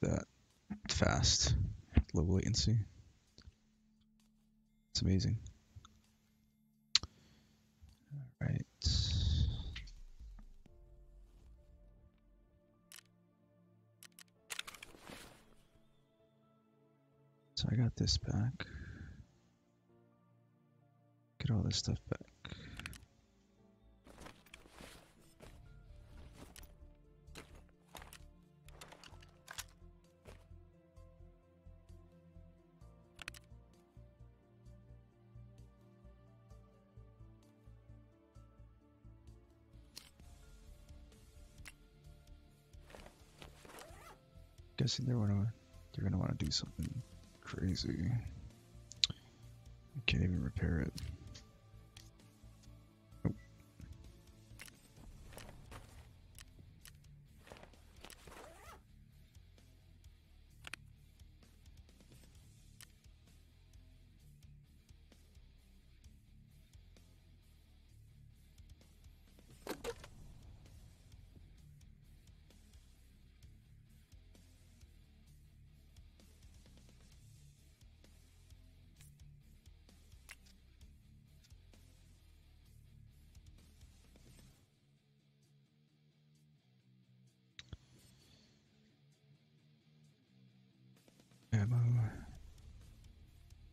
that fast, low latency. It's amazing. All right. So I got this back. Get all this stuff back. Guessing they're gonna they're gonna want to do something crazy. I can't even repair it.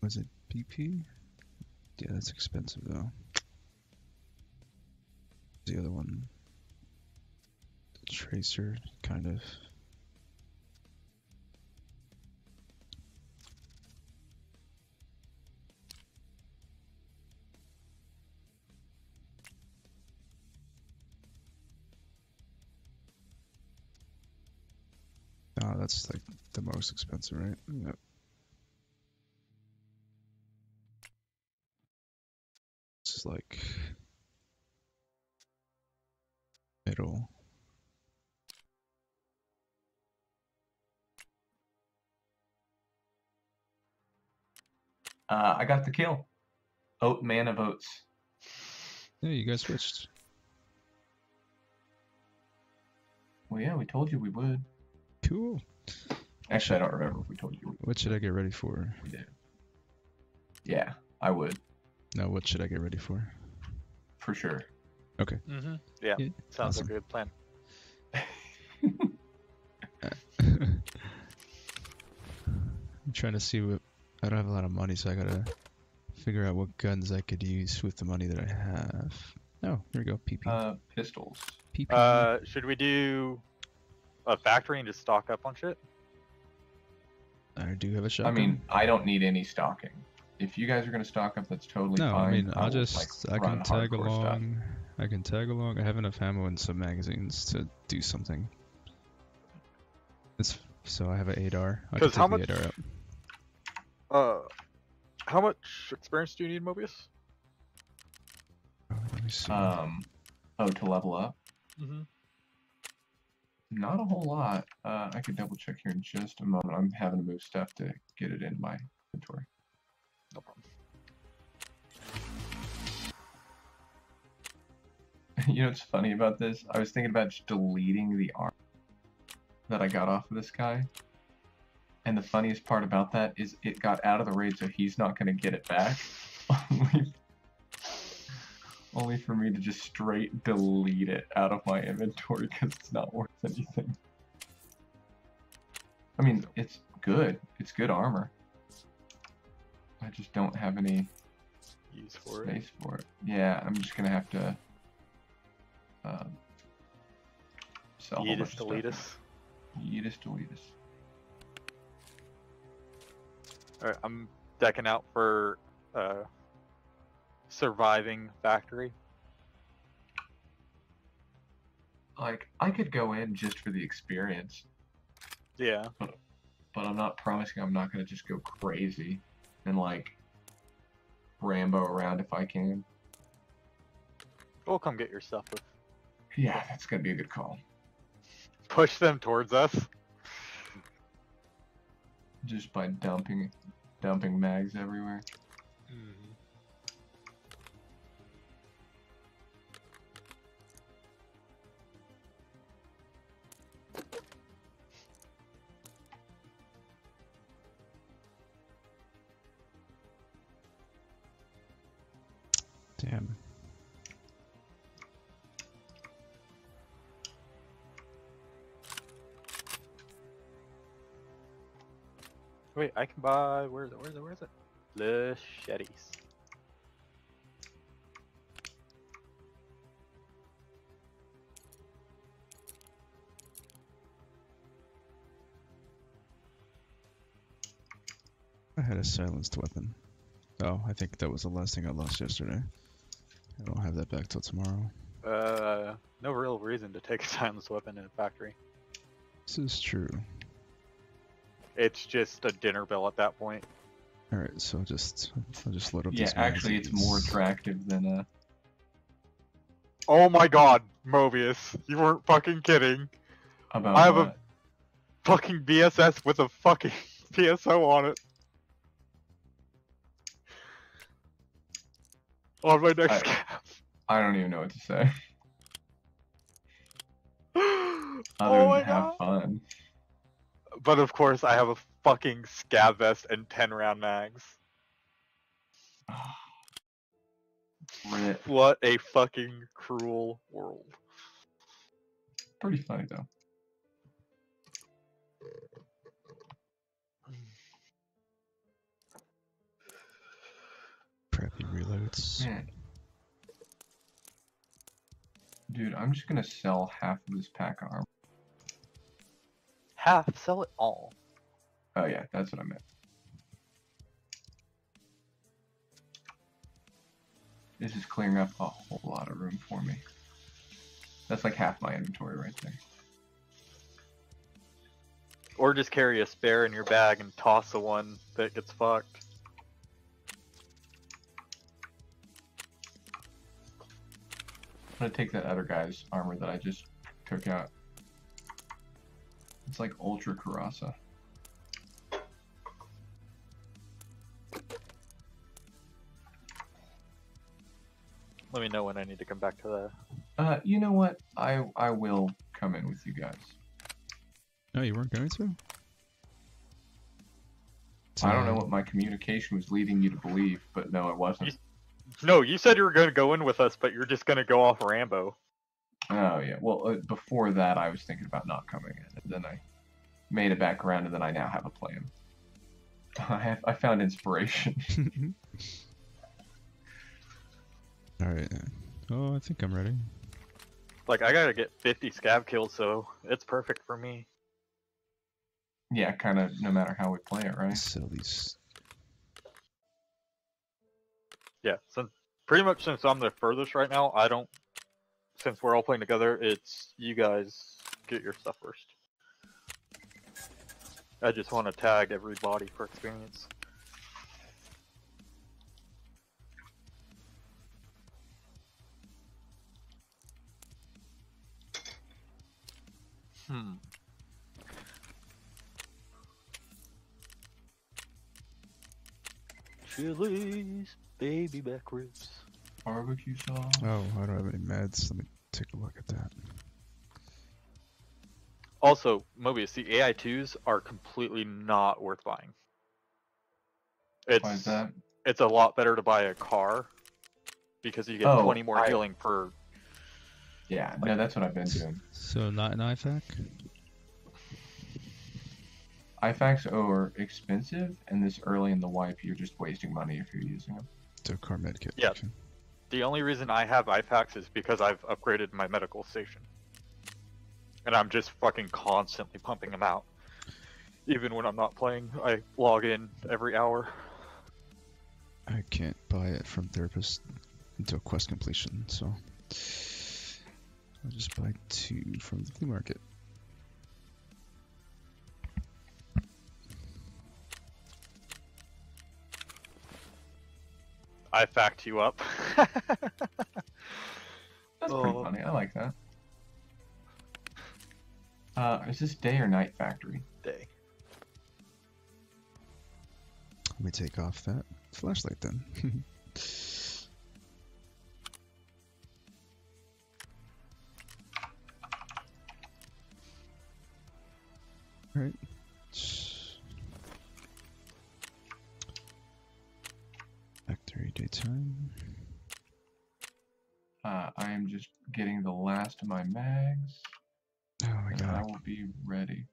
Was it PP? Yeah, that's expensive though. The other one, the tracer, kind of. Oh, that's like the most expensive, right? Yep. Like middle. Uh, I got the kill. Oat man of oats. Yeah, you guys switched. Well, yeah, we told you we would. Cool. Actually, I don't remember if we told you What should I get ready for? we did. Yeah, I would No, what should I get ready for? for sure. Mm-hmm. Yeah, Yeah, sounds awesome. like a good plan. I'm trying to see what. I don't have a lot of money, so I gotta figure out what guns I could use with the money that I have. Oh, here we go. PP. Uh, pistols. PP. Uh, should we do a factory and just stock up on shit? I do have a shotgun. I mean, I don't need any stocking. If you guys are gonna stock up, that's totally no, fine. I mean, I'll will, just. like, I can tag hardcore stuff. along. I can tag along. I have enough ammo and some magazines to do something. It's so I have an 8R. I can 'Cause take how the much- 8R up. Uh, how much experience do you need, Mobius? Oh, let me see. Um, oh, to level up. Mm-hmm. Not a whole lot. Uh, I could double check here in just a moment. I'm having to move stuff to get it in my inventory. No problem. you know what's funny about this? I was thinking about just deleting the arm that I got off of this guy. And the funniest part about that is it got out of the raid, so he's not going to get it back. only, only for me to just straight delete it out of my inventory because it's not worth anything. I mean, it's good. It's good armor. I just don't have any Use for it. space for it. Yeah, I'm just gonna have to um, sell Yeetus, bunch of stuff. deletus. Yeetus, deletus. All right, I'm decking out for uh, surviving factory. Like, I could go in just for the experience, Yeah. but I'm not promising I'm not gonna just go crazy and like Rambo around if I can. We'll come get your stuff. With. Yeah, that's gonna be a good call. Push them towards us. Just by dumping, dumping mags everywhere. Mm-hmm. Damn. Wait, I can buy. Where is it? Where is it? Where is it? Machetes. I had a silenced weapon. Oh, I think that was the last thing I lost yesterday. I don't have that back till tomorrow. Uh, no real reason to take a silenced weapon in a factory. This is true. It's just a dinner bell at that point. All right, so just I'll just load up. Yeah, these actually, it's more attractive than uh. Oh my god, Mobius, you weren't fucking kidding. About I have a- Fucking VSS with a fucking PSO on it. On my next I- cap. I don't even know what to say. Other oh my than have god. fun. But of course, I have a fucking scav vest and 10 round mags. What a fucking cruel world. Pretty funny though. crappy reloads. Man. Dude, I'm just gonna sell half of this pack of armor. Half, sell it all. Oh yeah, that's what I meant. This is clearing up a whole lot of room for me. That's like half my inventory right there. Or just carry a spare in your bag and toss the one that gets fucked. I'm gonna take that other guy's armor that I just took out. It's like Ultra Karasa. Let me know when I need to come back to the. Uh, you know what? I I will come in with you guys. No, you weren't going to. I don't know what my communication was leading you to believe, but no, it wasn't. No, you said you were going to go in with us, but you're just going to go off Rambo. Oh yeah. Well, uh, before that, I was thinking about not coming in, and then I made it back around, and then I now have a plan. I have I found inspiration. All right. Oh, I think I'm ready. Like, I gotta get 50 scav kills, so it's perfect for me. yeah, kind of. No matter how we play it, right? Sell these. Yeah, since pretty much since I'm the furthest right now, I don't. Since we're all playing together, it's you guys get your stuff first. I just want to tag everybody for experience. Hmm. Chili's baby back ribs. Barbecue sauce. Oh, I don't have any meds. Let me take a look at that. Also, Mobius, the AI-2s are completely not worth buying. It's Why is that? it's a lot better to buy a car because you get Oh, 20 more I- healing per. Yeah, no, that's what I've been doing. So not an IFAK. IFAKs are expensive, and this early in the wipe, you're just wasting money if you're using them. To car med kit. Yeah. The only reason I have IFAKs is because I've upgraded my medical station. And I'm just fucking constantly pumping them out. Even when I'm not playing, I log in every hour. I can't buy it from therapist until quest completion, so I'll just buy two from the flea market. I fact you up. That's pretty Oh. funny. I like that. Uh, is this day or night factory? Day. Let me take off that flashlight then. Alright. Daytime. Uh, I am just getting the last of my mags, Oh my and I will be ready.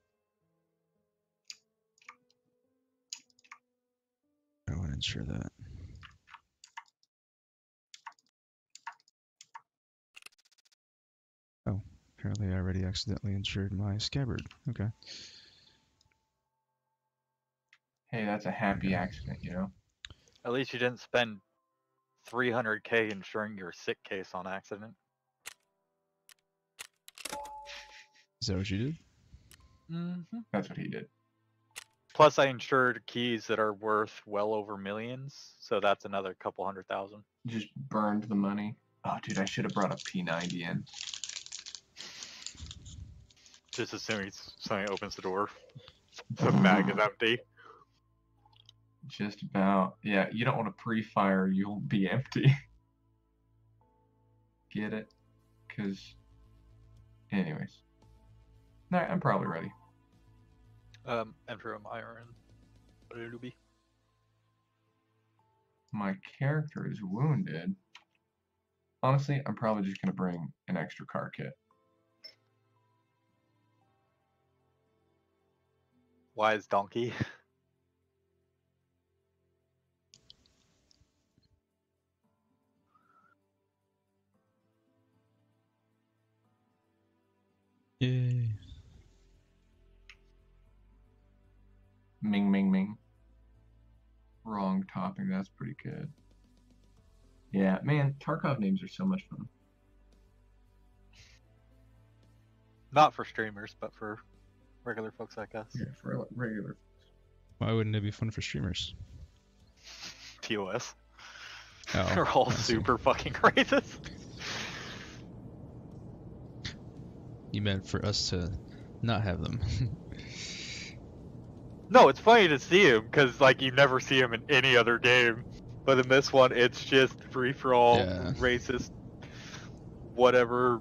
I want to ensure that. Oh, apparently I already accidentally insured my scabbard. Okay. Hey, that's a happy Okay. accident, you know. At least you didn't spend 300k insuring your SICC case on accident. Is that what you did? Mm-hmm. That's what he did. Plus, I insured keys that are worth well over millions, so that's another couple hundred thousand. Just burned the money. Oh, dude, I should have brought a P90 in. Just assuming somebody opens the door, the mag is empty. Just about. Yeah, you don't want to pre-fire, you'll be empty. Get it? Because, anyways. Alright, I'm probably ready. Um, enter a iron. Ruby. My character is wounded. Honestly, I'm probably just going to bring an extra car kit. Wise donkey. Yay. Ming, ming, ming. Wrong topping, that's pretty good. Yeah, man, Tarkov names are so much fun. Not for streamers, but for regular folks like us. Yeah, for like, regular. Why wouldn't it be fun for streamers? TOS. Oh, They're all I super fucking racist. You meant for us to not have them. No, it's funny to see him because like you never see him in any other game, but in this one it's just free for all, Yeah. racist, whatever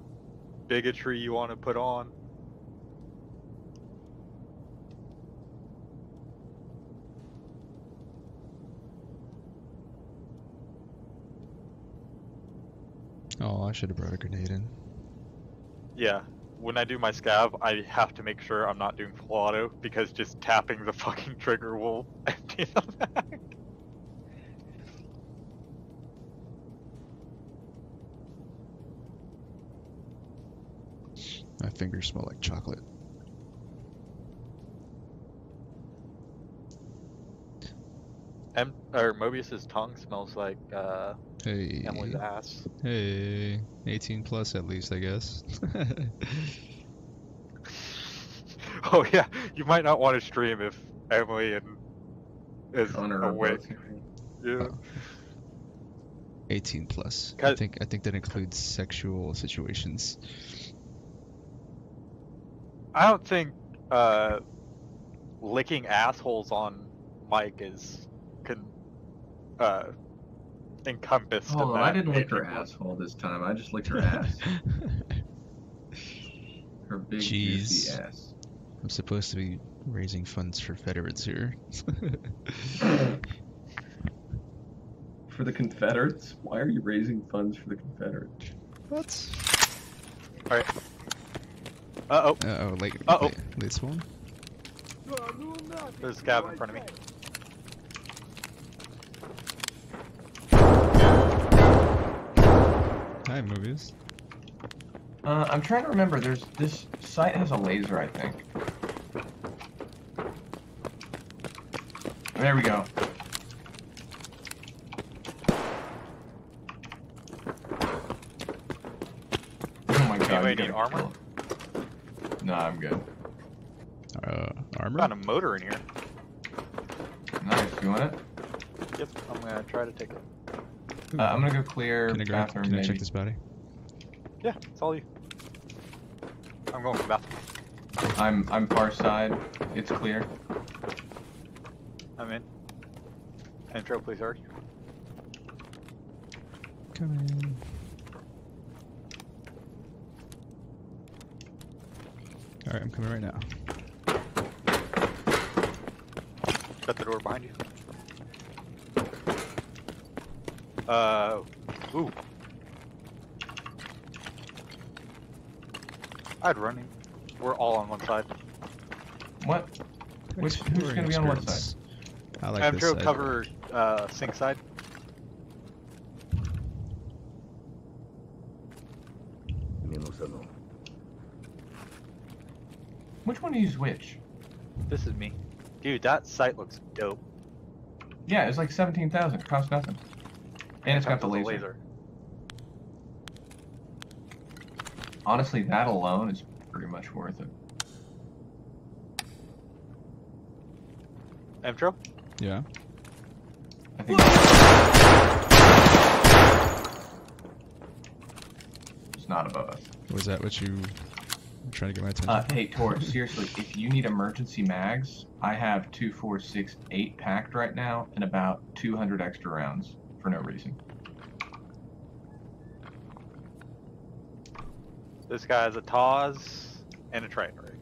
bigotry you want to put on. oh, I should have brought a grenade in. Yeah, when I do my scav, I have to make sure I'm not doing full auto because just tapping the fucking trigger will empty the bag. My fingers smell like chocolate. Em- or Mobius's tongue smells like uh, Hey. Emily's ass. Hey. 18 plus at least, I guess. Oh yeah, you might not want to stream if Emily and is Connor are awake. Yeah. Oh. 18 plus. I think I think that includes sexual situations. I don't think uh, licking assholes on mic is con- uh, encompassed. in Hold on, I didn't lick her anymore. asshole this time. I just licked her ass. Her big juicy Jeez. ass. I'm supposed to be raising funds for veterans here. For the Confederates? Why are you raising funds for the Confederates? what? Uh oh, Uh oh, late, Uh-oh. late, late spawn? there's a scav in front of me. Hi, movies. Uh, I'm trying to remember. There's this site has a laser, I think. There we go. Oh my god! Anybody you need armor? kill- No, I'm good. Uh, armor? Found a motor in here. Nice, you want it? Yep, I'm gonna try to take it. Ooh, Uh, I'm gonna go clear can I grab? bathroom. Can I maybe. check this body? Yeah, it's all you. I'm going for the bathroom. I'm I'm far side. It's clear. I'm in. Intro, please hurry. Come in. Alright, I'm coming right now. Shut the door behind you. Uh, ooh. I'd run him. We're all on one side. What? Which- who's gonna be on what Experience. I like this emTr0 side. cover uh, sink side. Which one is which? This is me. Dude, that site looks dope. Yeah, it's like seventeen thousand. It costs nothing. And it's got the Comes laser. with Honestly, that alone is pretty much worth it. emTr0? Yeah. I think. It's not above us. Was that what you were trying to get my attention? Uh, hey, Tor, seriously, if you need emergency mags, I have two, four, six, eight packed right now and about 200 extra rounds for no reason. This guy has a Taz and a Triton rig.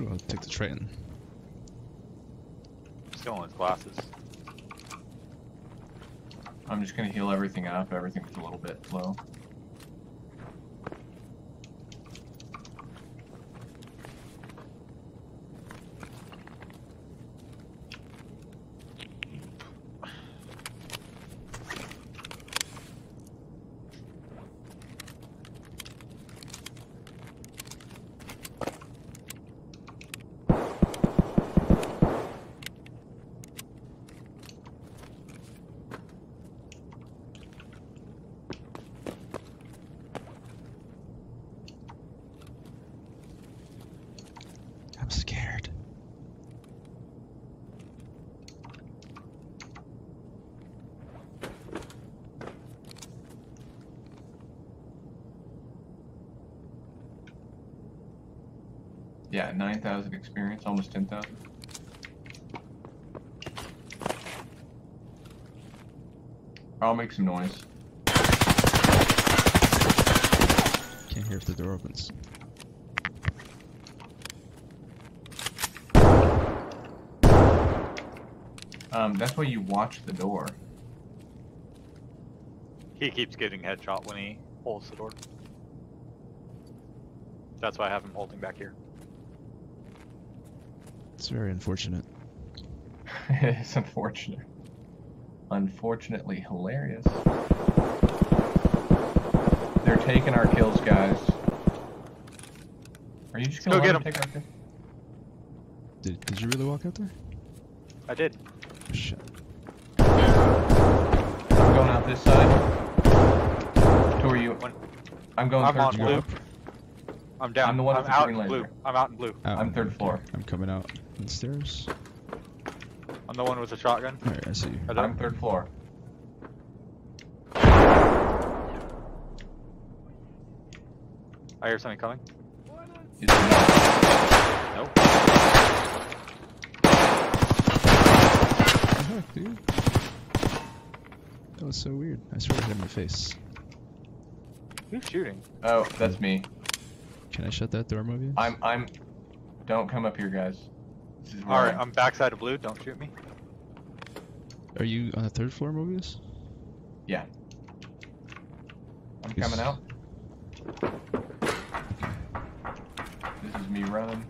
Ooh, I'll take the Triton. Still in his glasses. I'm just gonna heal everything up. Everything's a little bit low. I'm scared. Yeah, 9,000 experience, almost 10,000. I'll make some noise. Can't hear if the door opens. Um, that's why you watch the door. He keeps getting headshot when he holds the door. That's why I have him holding back here. It's very unfortunate. it's unfortunate. Unfortunately hilarious. They're taking our kills, guys. Are you just Go gonna go get them? take our kills? Did, did you really walk out there? I did. Oh, shit. I'm going out this side. Who are you? When- I'm going I'm third floor. blue. I'm down. I'm the one I'm out in blue. laser. I'm out in blue. Out. I'm third floor. I'm coming out the stairs. I'm the one with the shotgun. Alright, I see you. Hello? I'm third floor. I hear something coming. Is it- Nope. What the heck, dude? That was so weird. I swear I hit him in the face. Who's shooting? Oh, that's me. Can I shut that door, Mobius? I'm. I'm. Don't come up here, guys. This is where Alright, I'm- I'm backside of blue. Don't shoot me. Are you on the third floor, Mobius? Yeah. I'm Yes. coming out. This is me running.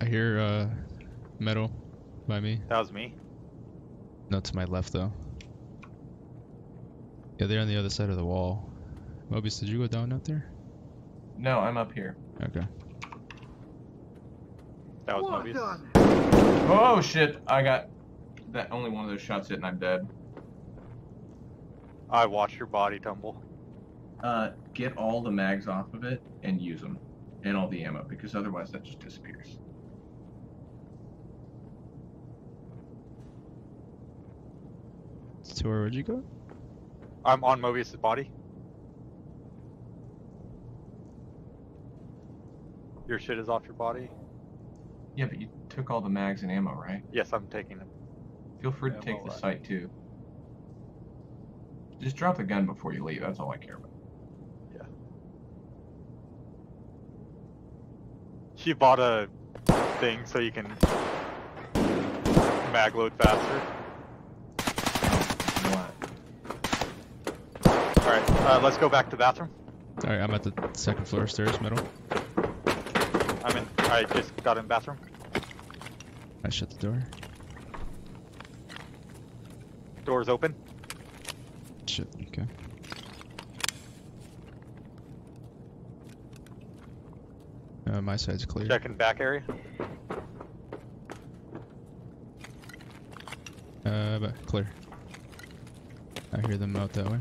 I hear uh metal by me. That was me. No, to my left though. Yeah, they're on the other side of the wall. Mobius, did you go down out there? No, I'm up here. Okay. That was Mobius. Oh shit! I got that. Only one of those shots hit, and I'm dead. I watched your body tumble. Uh, get all the mags off of it and use them, and all the ammo, because otherwise that just disappears. So where would you go? I'm on Mobius' body. Your shit is off your body? Yeah, but you took all the mags and ammo, right? Yes, I'm taking them. Feel free to Ammo, take the right. site too. Just drop the gun before you leave. That's all I care about. Yeah. She bought a thing so you can mag load faster. What? Alright, uh, let's go back to the bathroom. All right, I'm at the second floor stairs, middle. I'm in. I just got in the bathroom. I shut the door. Doors open. Shit. Okay. Uh, my side's clear. Checking back area. Uh, but clear. I hear them out that way.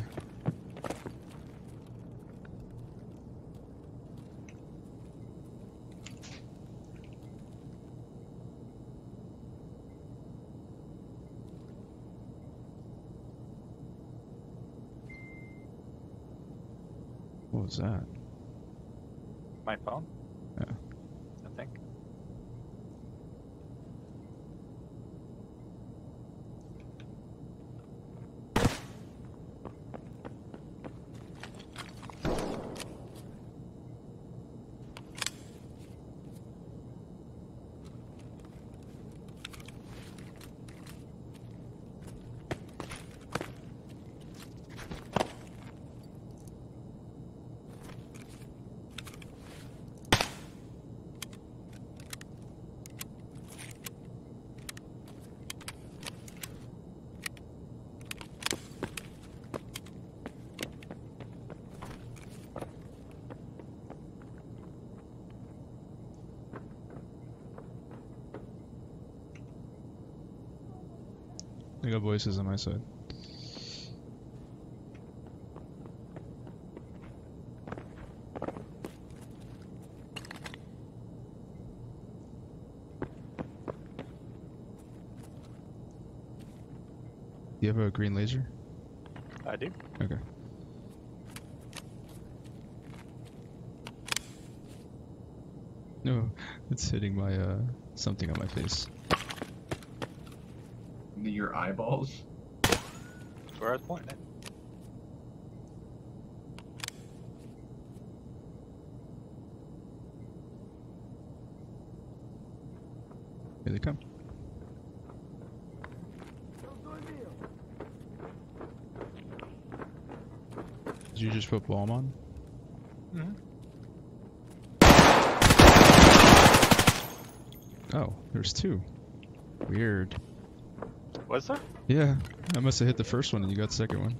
Was that? I got voices on my side. Do you have a green laser? I do. Okay. No, it's hitting my uh something on my face. Your eyeballs? That's where I was pointing. It. Here they come. Did you just put bomb on? Mm-hmm. Oh, there's two. Weird. Was there? Yeah, I must have hit the first one and you got the second one.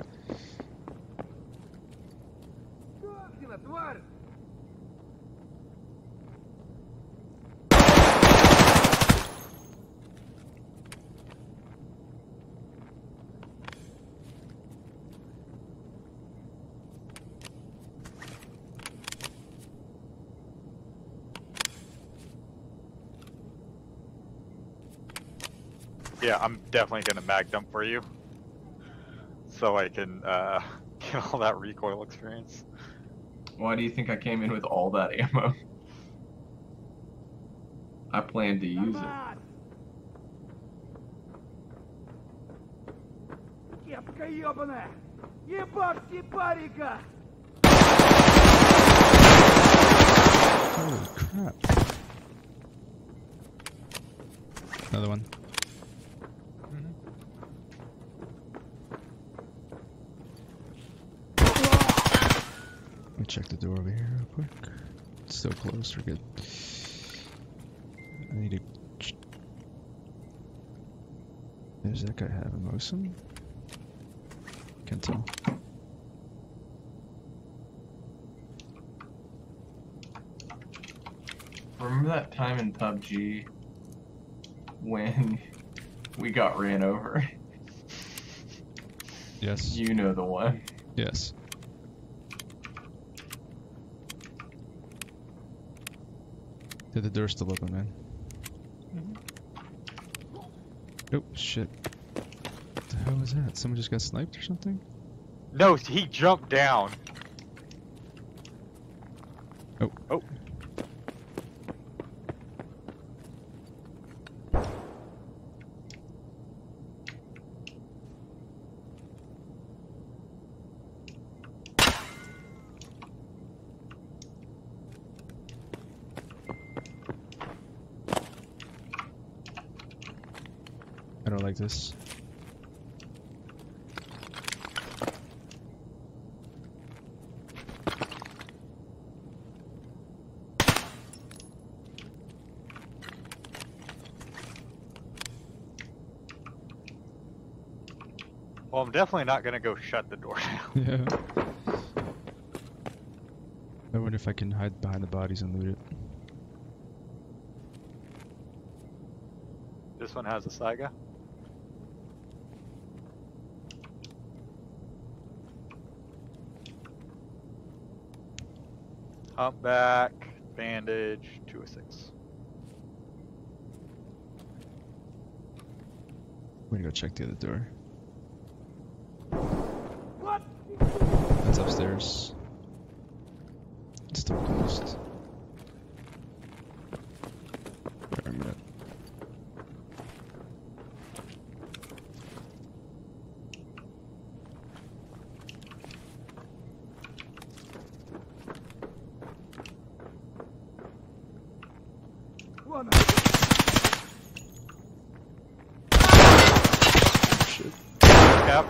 Yeah, I'm definitely gonna mag dump for you, so I can uh, get all that recoil experience. Why do you think I came in with all that ammo? I plan to use it. Кепка ебаная! Ебашьте парика! Holy crap. Another one. Check the door over here real quick. It's still closed, we're good. I need to. Does that guy have a Mosin? Can't tell. Remember that time in PUBG when we got ran over? Yes. You know the one. Yes. The door's still open, man? Mm-hmm. Oh, shit. What the hell was that? Someone just got sniped or something? No, he jumped down. Oh. Oh. This. Well, I'm definitely not gonna go shut the door down. Yeah. I wonder if I can hide behind the bodies and loot it. This one has a Saiga. Humpback, bandage, 206. We're gonna go check the other door. What? That's upstairs. It's still closed. Wait a minute. One. Shit. Cap.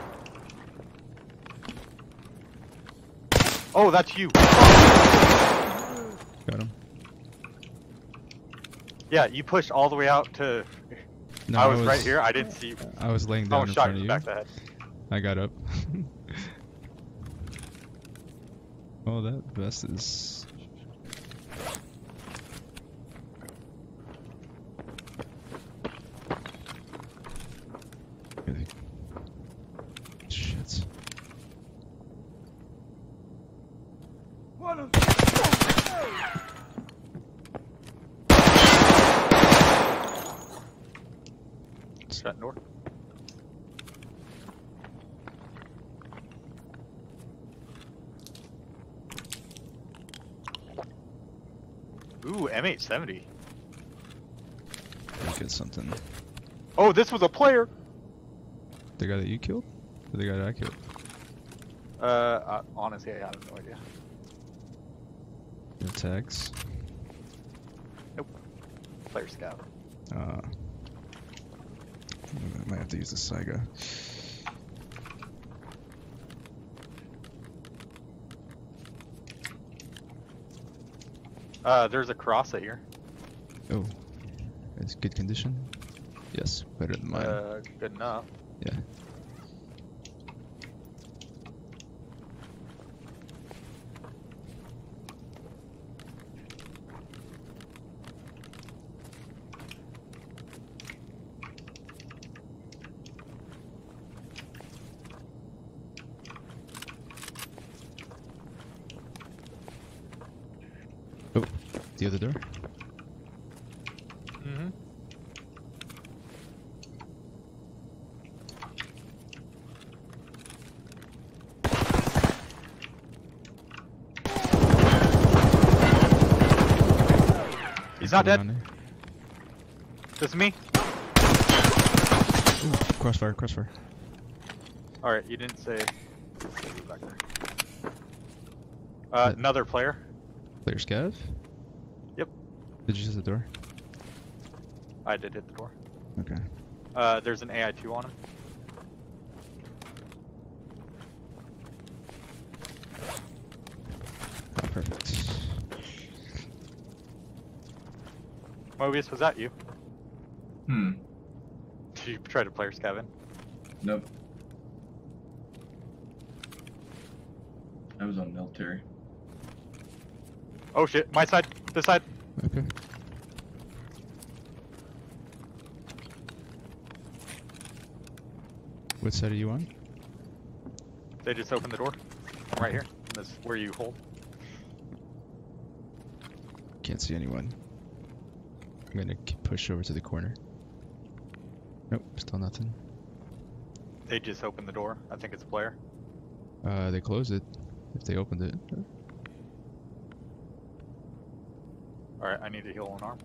Oh, that's you. Got him. Yeah, you pushed all the way out to. No, I was, right here. I didn't see you. I was laying I down was in front of you. back the head. I got up. oh, that vest is. 70. Something. Oh, this was a player! The guy that you killed? Or the guy that I killed? Uh, uh honestly, I have no idea. No tags? Nope. Player scout. Uh, I might have to use the Saiga. Uh, there's a Kirasa here. Oh, it's good condition. Yes, better than mine. Uh, good enough. yeah. Oh, the other door. Mm-hmm. He's not Someone dead. on Is me. Ooh, crossfire, crossfire. All right, you didn't say. say back there. Uh, Uh, another player. Player scav? Yep. Did you hit the door? I did hit the door. Okay. Uh, there's an AI-2 on him. Oh, perfect. Mobius, was that you? Did you try to player scav in? Nope. I was on military. Oh shit, my side, this side. Okay. What side are you on? They just opened the door. I'm right here. That's where you hold. Can't see anyone. I'm gonna push over to the corner. Nope, still nothing. They just opened the door. I think it's a player. Uh, they closed it. If they opened it. Alright, I need to heal an arm.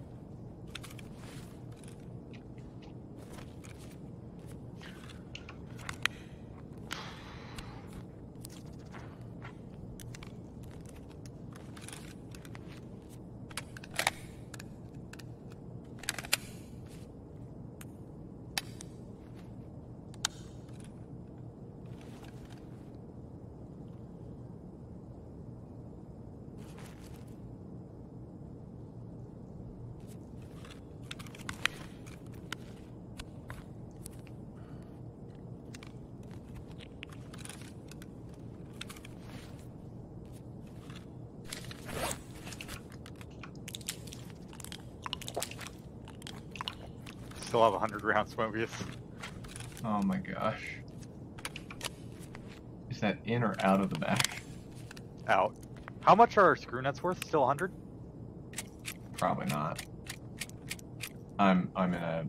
Still have 100 rounds, Mobius. Oh my gosh. Is that in or out of the back? Out. How much are our screw nuts worth? Still 100? Probably not. I'm I'm in a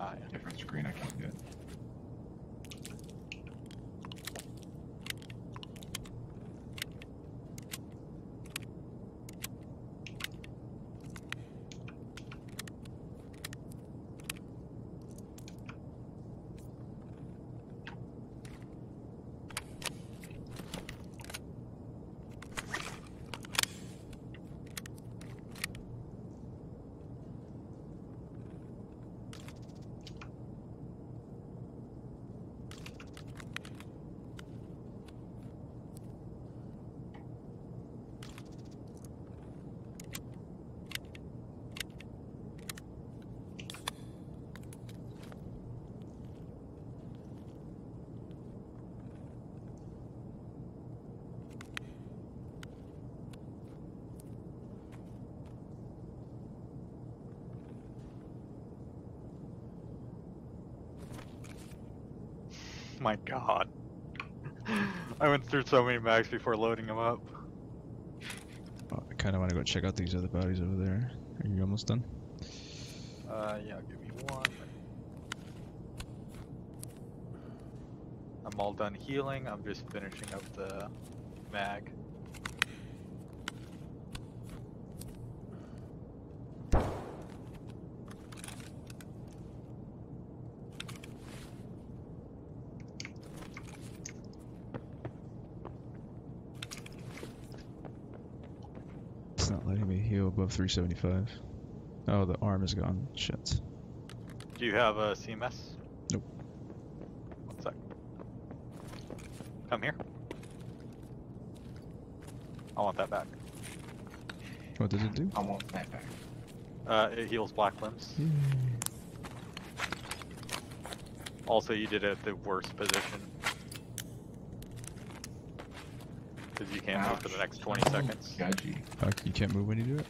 Ah, yeah. different screen. I can't do it. My god. I went through so many mags before loading them up. Oh, I kind of want to go check out these other bodies over there. Are you almost done? Uh, yeah, give me one. I'm all done healing. I'm just finishing up the mag. It's not letting me heal above 375. Oh, the arm is gone. Shit. Do you have a CMS? Nope. One sec. Come here. I want that back. What does it do? I want that back. Uh, it heals black limbs. Also, you did it at the worst position. Because you can't move for the next 20 seconds. Gudgy. You can't move when you do it?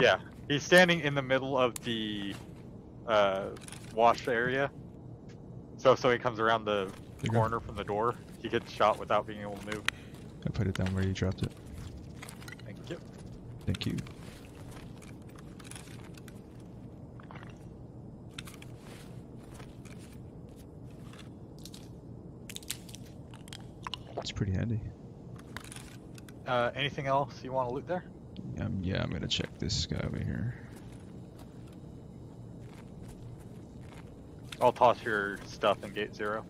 Yeah, he's standing in the middle of the uh, wash area. So, so he comes around the you go. corner from the door. He gets shot without being able to move. I put it down where you dropped it. Thank you. Thank you. It's pretty handy. Uh, anything else you want to loot there? Um, yeah, I'm gonna check this guy over here. I'll toss your stuff in gate zero.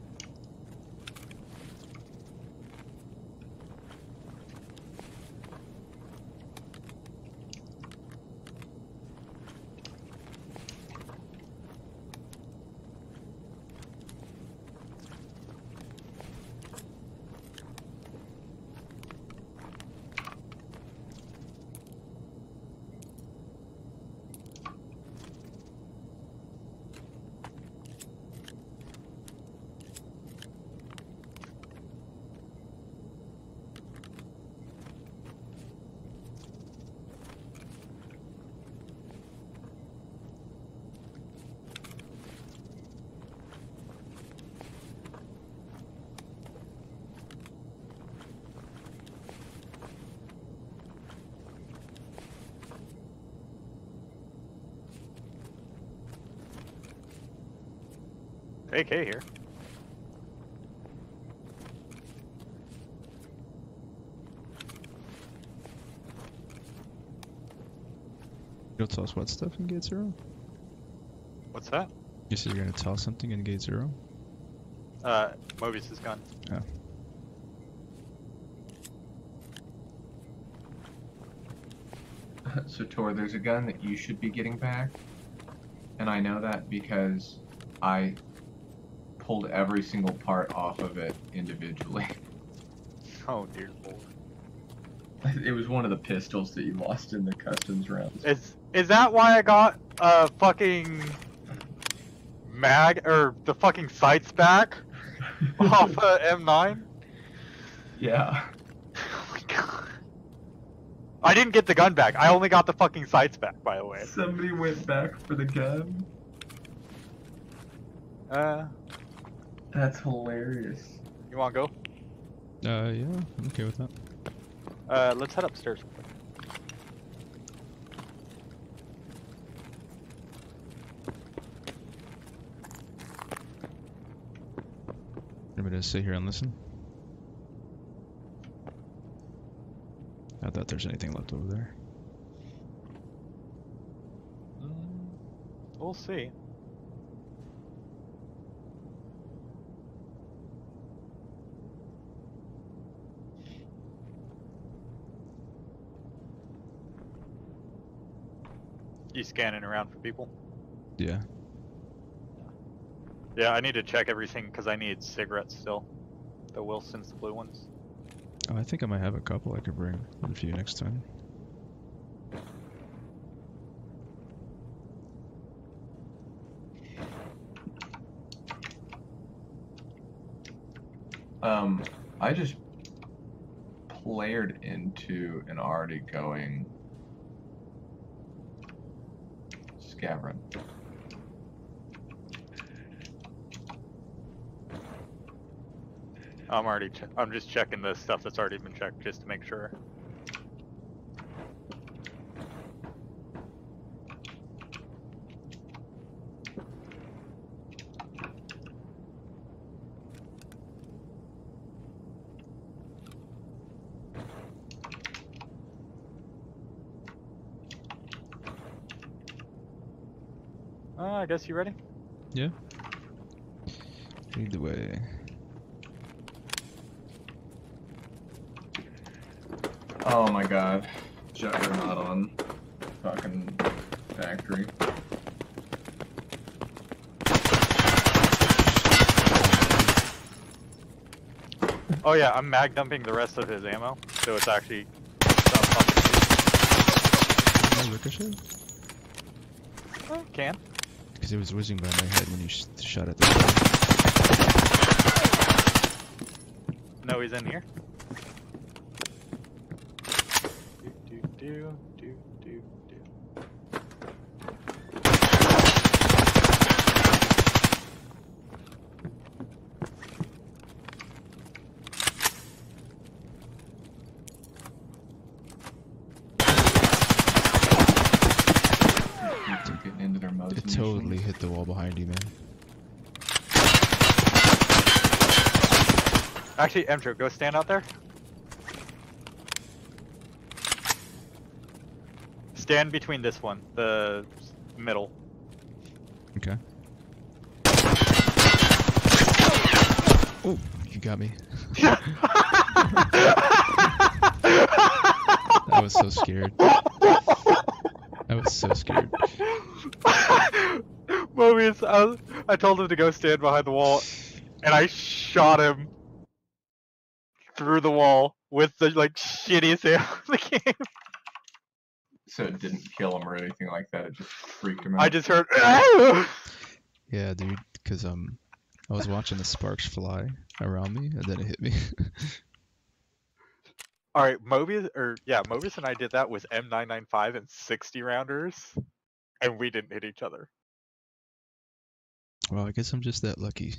AK here. You'll what stuff in gate zero? What's that? You said you're gonna tell something in gate zero? Uh, Mobius' gun. Oh. So Tor, there's a gun that you should be getting back, and I know that because I pulled every single part off of it individually. Oh dear lord. It was one of the pistols that you lost in the customs rounds. Is is that why I got uh fucking mag or the fucking sights back off uh, M9? Yeah. Oh my god. I didn't get the gun back. I only got the fucking sights back, by the way. Somebody went back for the gun. Uh, That's hilarious. you want to go? Uh, yeah, I'm okay with that. Uh, let's head upstairs. Gonna sit here and listen. I thought there's anything left over there. Mm, we'll see. You scanning around for people? Yeah. Yeah, I need to check everything because I need cigarettes still. The Wilstons, the blue ones. Oh, I think I might have a couple I could bring with you next time. Um, I just playered into an already going scav run. I'm already. I'm just checking the stuff that's already been checked just to make sure. Uh, I guess you ready? Yeah. Lead the way. Oh my god. Juggernaut on fucking factory. Oh yeah, I'm mag dumping the rest of his ammo, so it's actually. not Can I ricochet? Oh, can. Because it was whizzing by my head when you sh shot at the. No, he's in here. Do, do, do, do, do, do. Keep getting into their modes. It totally hit the wall behind you, man. Actually, emTr0, go stand out there. Stand between this one, the middle. Okay. Oh, you got me. I was so scared. I was so scared. Mobius, I, was, I told him to go stand behind the wall, and I shot him through the wall with the like shittiest ammo in the game. So it didn't kill him or anything like that. It just freaked him out. I just heard. Yeah, dude, because um, I was watching the sparks fly around me, and then it hit me. All right, Mobius, or yeah, Mobius and I did that with M995 and 60 rounders, and we didn't hit each other. well, I guess I'm just that lucky.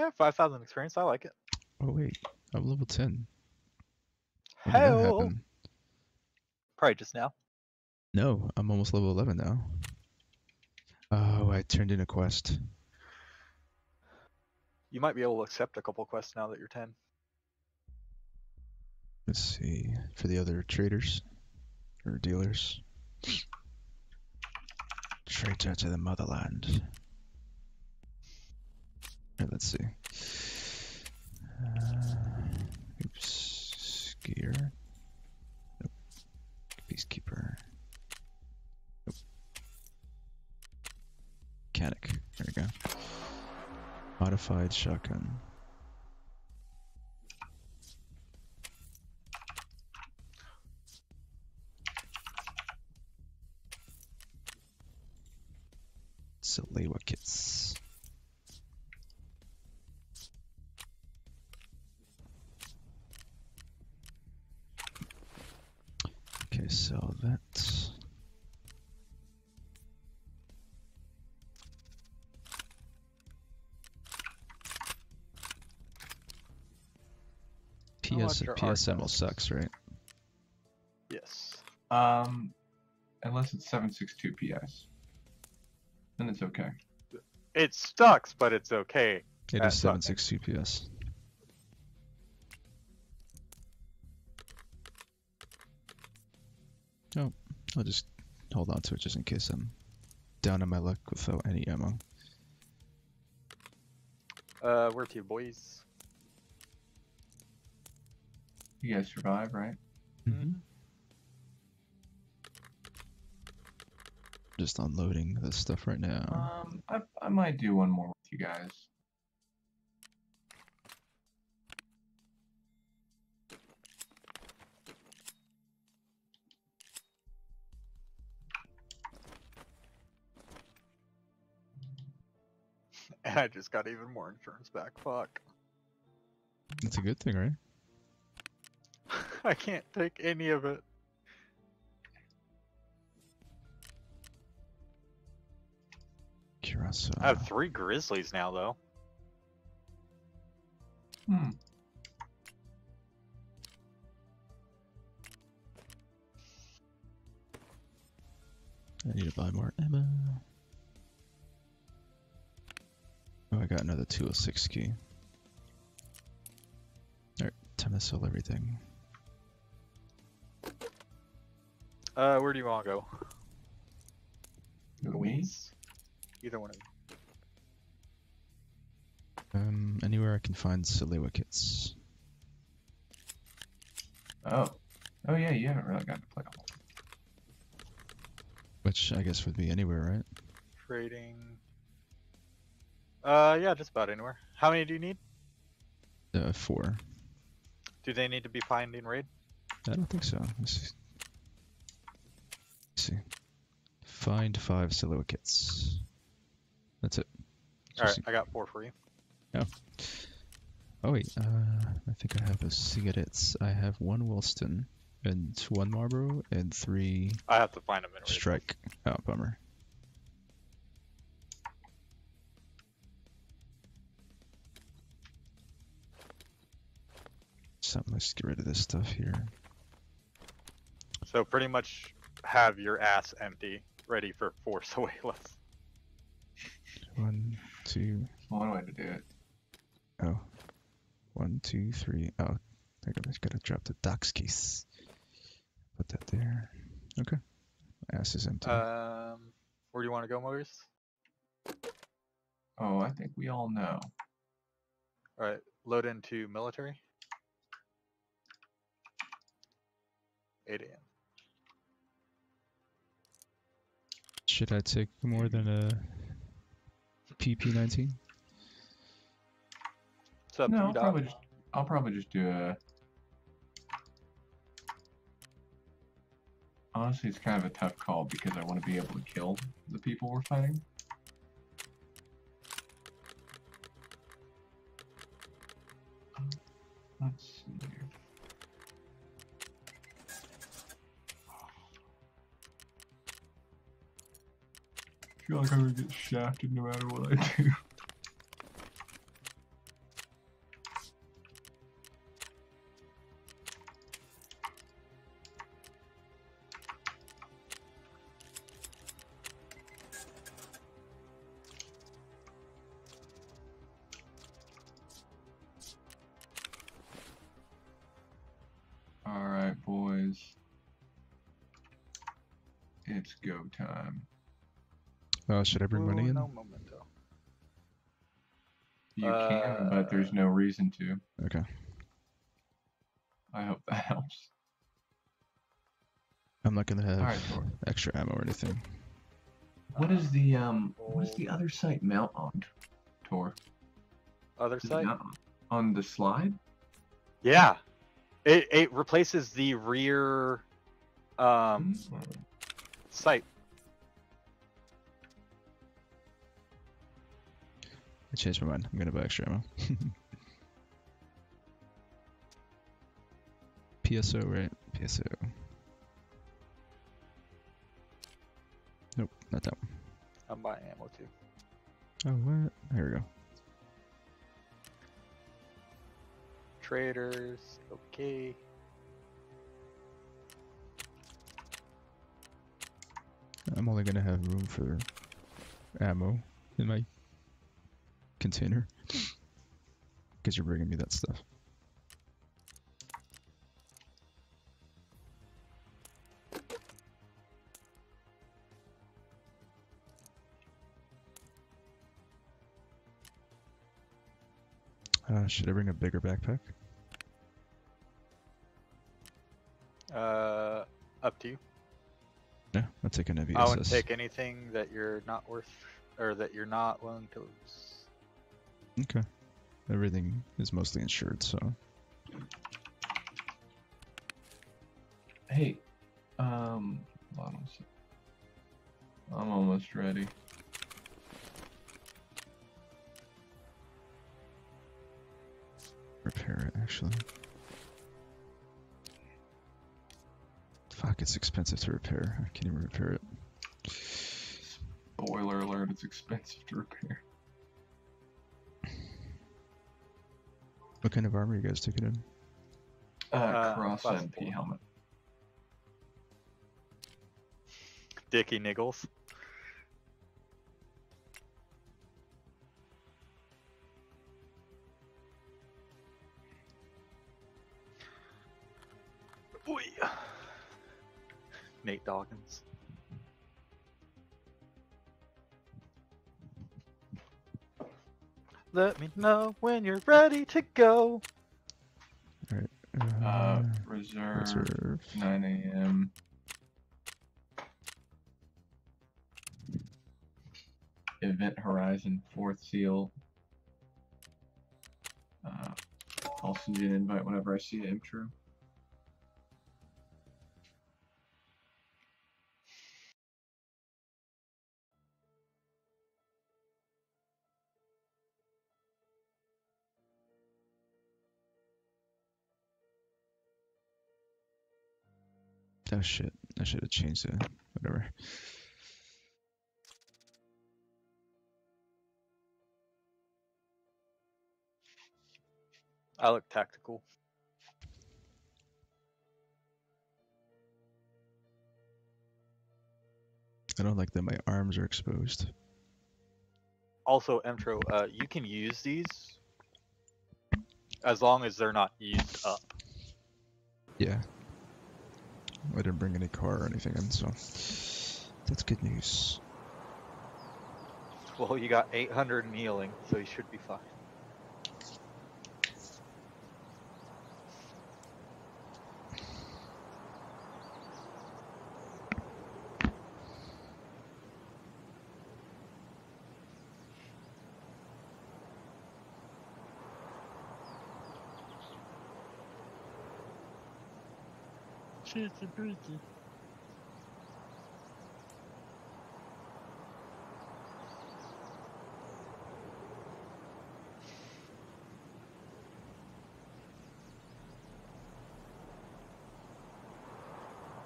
Yeah, 5,000 experience. I like it. oh wait, I'm level 10. When Hell, probably just now. No, I'm almost level 11 now. Oh, I turned in a quest. You might be able to accept a couple quests now that you're 10. Let's see for the other traders or dealers. Traitor to the motherland. Alright, let's see. Uh, oops, skier. Nope. Peacekeeper. Nope. Mechanic. There we go. Modified shotgun. Salewa kits. PS your PSM will sucks, right? Yes. Um, unless it's 762 PS, then it's okay. It sucks, but it's okay. It At is fucking- 762 PS. Oh, I'll just hold on to it just in case I'm down on my luck without any ammo. Uh, where to, boys? You guys survive, right? Mm-hmm. Just unloading this stuff right now. Um, I, I might do one more with you guys. And I just got even more insurance back. Fuck. It's a good thing, right? I can't take any of it. Curacao. I have three grizzlies now, though. Hmm. I need to buy more ammo. Oh, I got another 206 key. Alright, time to sell everything. Uh, where do you want to go? Louise? Either one of you. Um, anywhere I can find Salewa kits. Oh. Oh yeah, you haven't really gotten to play a whole Which I guess would be anywhere, right? Trading. Uh, yeah, just about anywhere. How many do you need? Uh, four. Do they need to be finding raid? I don't think so. See. Find five kits. That's it. All right, I got four for you. Oh wait, uh, I think I have a cigarettes. I have one Wilston and one Marlboro and three I have to find them in. Strike. Oh, bummer. So let's get rid of this stuff here. So pretty much have your ass empty, ready for Force Awayless. One, two, One way to do it. oh. One, two, three. Oh, I gotta, gotta drop the docs case. Put that there. Okay. My ass is empty. Um, where do you want to go, Maurice? Oh, I think we all know. All right, load into military. 8 a.m. Should I take more than a PP19? What's up, no, I'll probably just I'll probably just do a. Honestly, it's kind of a tough call because I want to be able to kill the people we're fighting. Let's see feel like I'm gonna get shafted no matter what I do. Oh, should I bring money in? No momento. You can, but there's no reason to. Okay. I hope that helps. I'm not gonna have Alright, Tor. extra ammo or anything. What is the um what is the other site mount on Tor? Other Does it side? mount on the slide? Yeah. It, it replaces the rear um, Mm. sight. I changed my mind. I'm gonna buy extra ammo. PSO, right? PSO. Nope, not that one. I'm buying ammo too. Oh, what? Here we go. traders. Okay. I'm only gonna have room for ammo in my container because you're bringing me that stuff. Uh, should I bring a bigger backpack? Uh, up to you. No, I'll take an VSS. I wouldn't take anything that you're not worth, or that you're not willing to lose. Okay. Everything is mostly insured, so Hey, um, hold on a sec. I'm almost ready. repair it actually. Fuck, it's expensive to repair. I can't even repair it. Spoiler alert, it's expensive to repair. What kind of armor you guys taking in? Uh, Uh, cross class MP four. helmet. Dicky Niggles. Oy. Nate Dawkins. Let me know when you're ready to go. Uh, reserve, reserve. 9 a.m. Event Horizon, fourth seal. Uh, I'll send you an invite whenever I see it, intro. Oh shit! I should have changed it. Whatever. I look tactical. I don't like that my arms are exposed. Also, emTr0, uh, you can use these as long as they're not used up. Yeah. I didn't bring any car or anything in, so that's good news. Well, you got 800 in healing, so you should be fine. Cheeky breeky.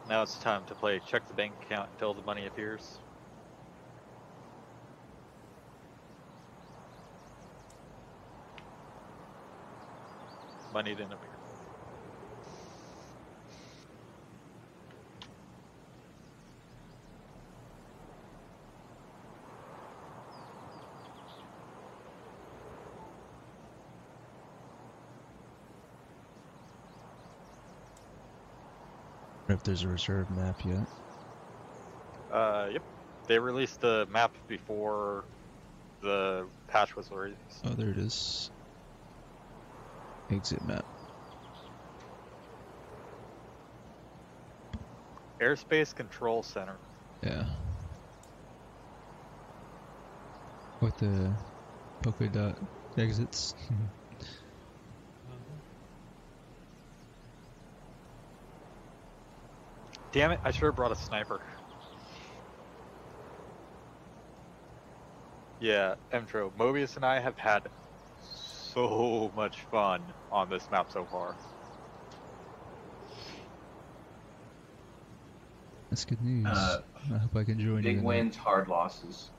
Now it's time to play check the bank account until the money appears. Money didn't appear. If there's a reserve map yet. Uh, yep. They released the map before the patch was released. Oh, there it is. Exit map. Airspace Control Center. Yeah. With the polka dot exits. Damn it, I should have brought a sniper. Yeah, emTr0, Mobius and I have had so much fun on this map so far. That's good news. Uh, I hope I can join you. Big wins, hard losses.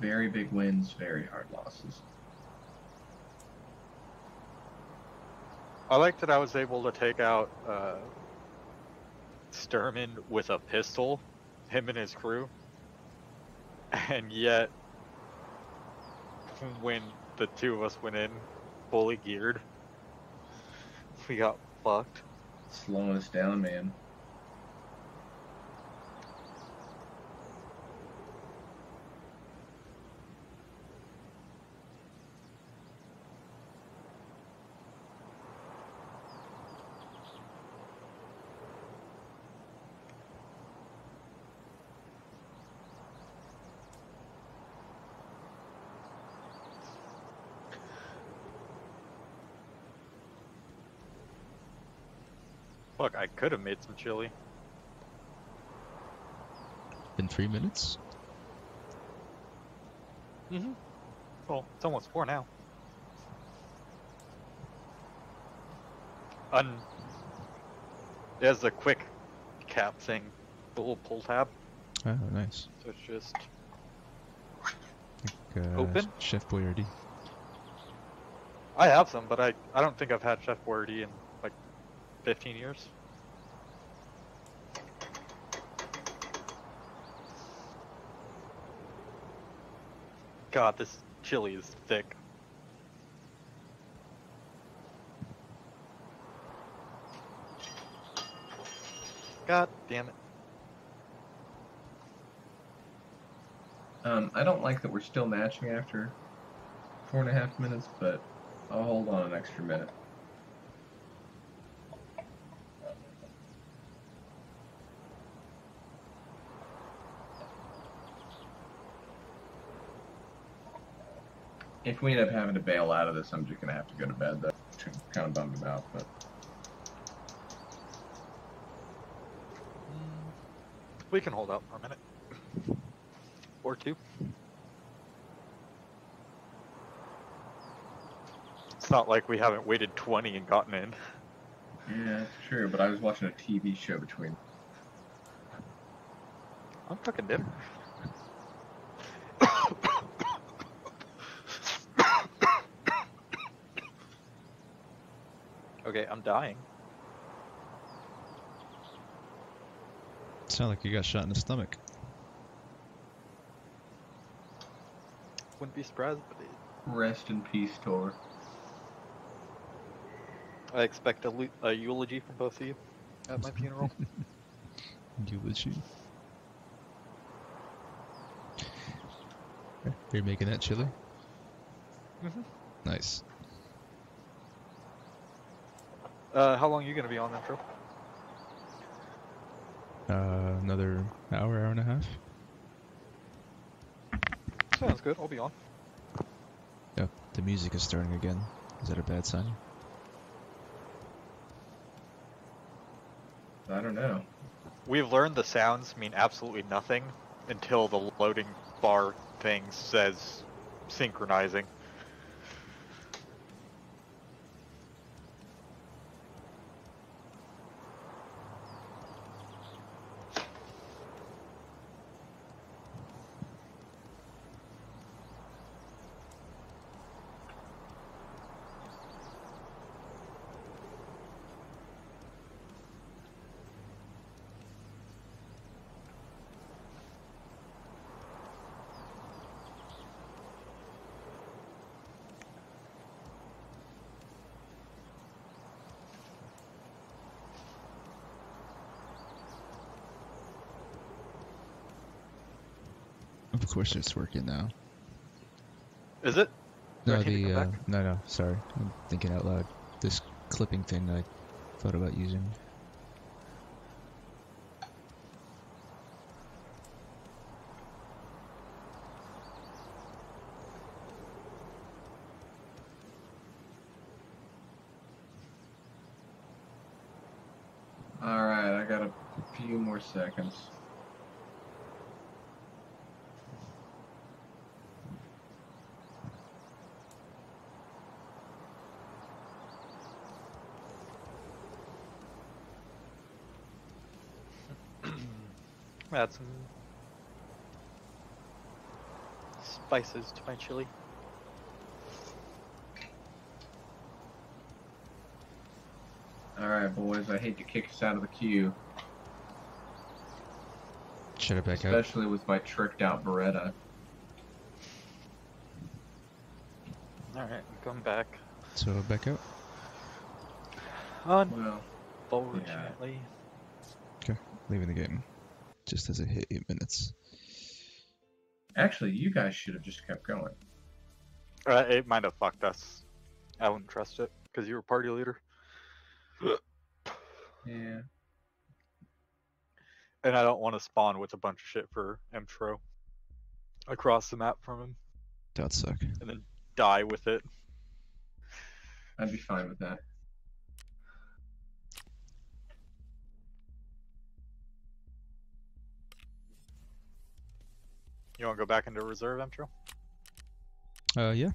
Very big wins, very hard losses. I like that I was able to take out uh, Shturman with a pistol, him and his crew, and yet when the two of us went in fully geared, we got fucked. Slowing us down, man. Could have made some chili. In three minutes? Mm-hmm. Well, it's almost four now. Un. There's a quick cap thing, the little pull tab. Oh, nice. So it's just uh, Open? Chef Boyardee. I have some, but I I don't think I've had Chef Boyardee in like 15 years. God, this chili is thick. God damn it. Um, I don't like that we're still matching after four and a half minutes, but I'll hold on an extra minute. If we end up having to bail out of this, I'm just gonna have to go to bed. Though, kind of bummed about, but We can hold out for a minute. Or two. It's not like we haven't waited 20 and gotten in. yeah, it's true. But I was watching a TV show between. I'm cooking dinner. okay, I'm dying. Sound like you got shot in the stomach. Wouldn't be surprised, but it, Rest in peace, Tor. I expect a, a eulogy from both of you at my funeral. Eulogy. Are you making that chili? Mm -hmm. Nice. Uh, how long are you gonna be on that trip? Uh, another hour, hour and a half. Sounds good. I'll be on. Oh, the music is starting again. Is that a bad sign? I don't know. We've learned the sounds mean absolutely nothing until the loading bar thing says synchronizing. Course it's working now. Is it? No, the uh, no, no, sorry. I'm thinking out loud. This clipping thing I thought about using. Alright, I got a few more seconds. Add some spices to my chili. Alright, boys, I hate to kick us out of the queue, Shut it back up? especially with my tricked out Beretta. Alright, come back. So back out. Well, Unfortunately. Okay, leaving the game. Just as it hit eight minutes. actually, you guys should have just kept going. Uh, it might have fucked us. I wouldn't trust it because you were party leader, Yeah. and I don't want to spawn with a bunch of shit for emTr0 across the map from him That would suck. and then die with it. I'd be fine with that. You want to go back into reserve, emTr0? Uh, yeah.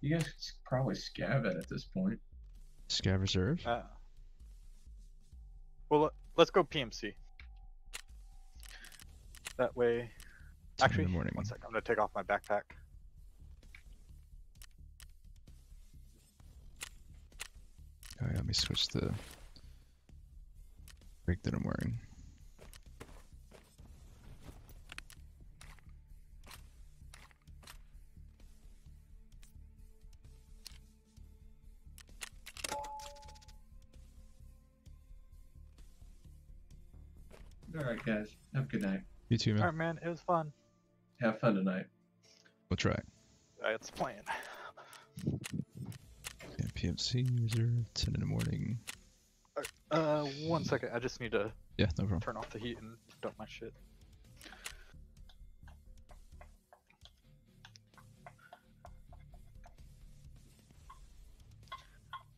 You guys could probably scav it at this point. Scav reserve. Uh, well, let- let's go PMC. That way. 10 Actually, the morning. one second. I'm gonna take off my backpack. Oh yeah, let me switch the rig that I'm wearing. Alright, guys. Have a good night. You too, man. All right, man. It was fun. Have fun tonight. We'll try. That's the plan. Yeah, PMC reserve, 10 in the morning. Uh, one second. I just need to Yeah, no problem. turn off the heat and dump my shit.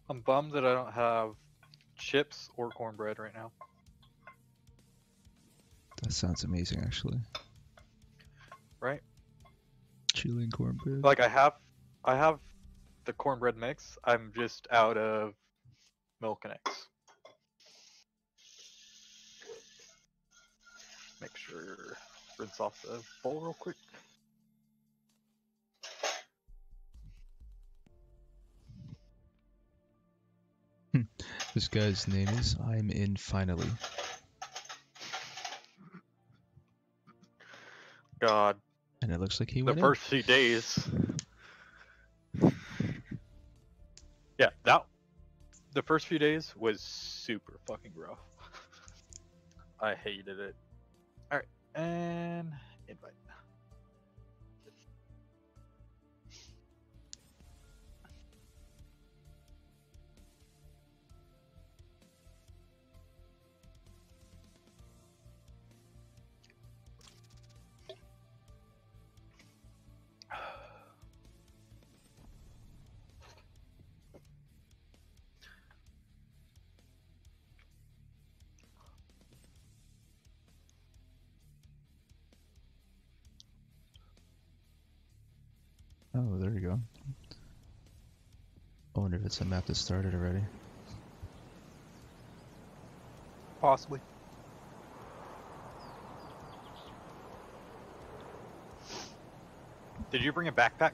I'm bummed that I don't have chips or cornbread right now. That sounds amazing, actually. Right? Chili and cornbread. Like I have, I have the cornbread mix. I'm just out of milk and eggs. Make sure rinse off the bowl real quick. Hmm. This guy's name is I'm in finally. God, And it looks like he the went in. first few days. Yeah, that the first few days was super fucking rough. I hated it. All right, and invite. It's a map that started already. Possibly. Did you bring a backpack?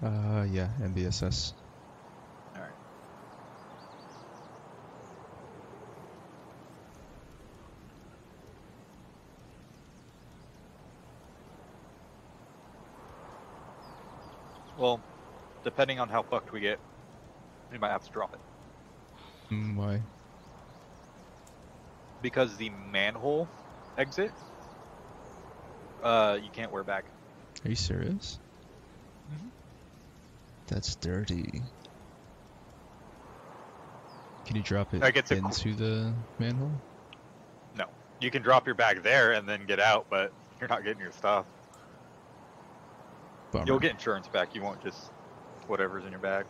Uh, yeah, MBSS. Alright. Well, depending on how fucked we get, we might have to drop it. Mm, why? Because the manhole exit, uh, you can't wear back. Are you serious? Mhm. That's dirty. Can you drop it into the manhole? No. You can drop your bag there and then get out, but you're not getting your stuff. Bummer. You'll get insurance back. You won't just whatever's in your bag.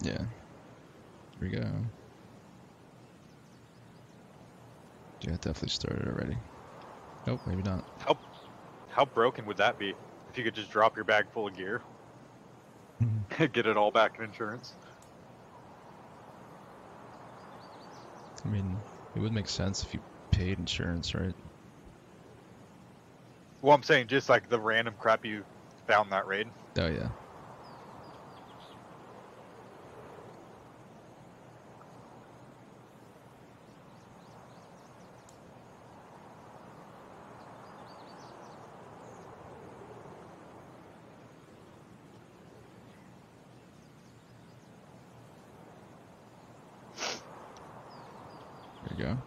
Yeah. Here we go. Yeah, definitely started already. Nope, maybe not. How how broken would that be if you could just drop your bag full of gear, mm-hmm. get it all back in insurance? I mean, it would make sense if you paid insurance, right? Well, I'm saying just like the random crap you found that raid. Oh yeah. There you go.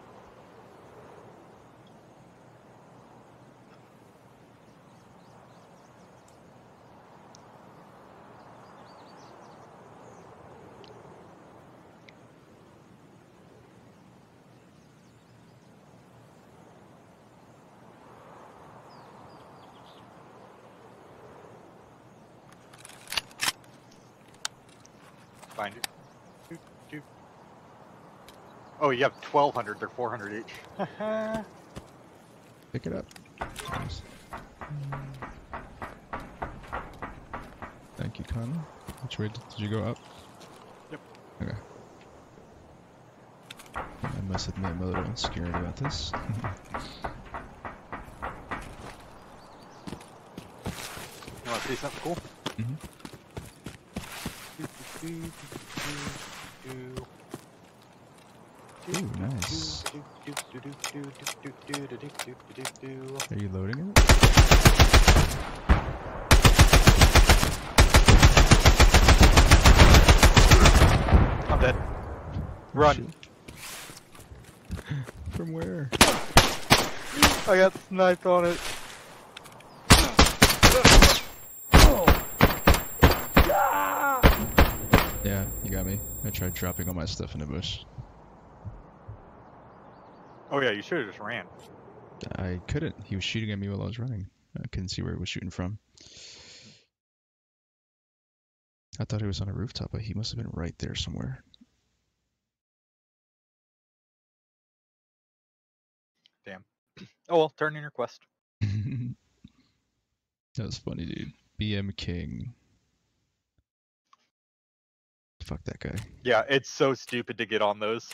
Find it. Doot, doot. Oh, you have 1,200. They're 400 each. Pick it up. Nice. Thank you, Connor. Which way did, did you go up? Yep. Okay. I must admit I'm a little scared about this. You want to see something cool? Mhm. Ooh, nice. Are you loading it? I'm dead. Run. shit. From where? I got sniped on it. Yeah, you got me. I tried dropping all my stuff in the bush. Oh yeah, you should have just ran. I couldn't. He was shooting at me while I was running. I couldn't see where he was shooting from. I thought he was on a rooftop, but he must have been right there somewhere. Damn. Oh well, turn in your quest. that was funny, dude. BM King. Fuck that guy. Yeah, it's so stupid to get on those.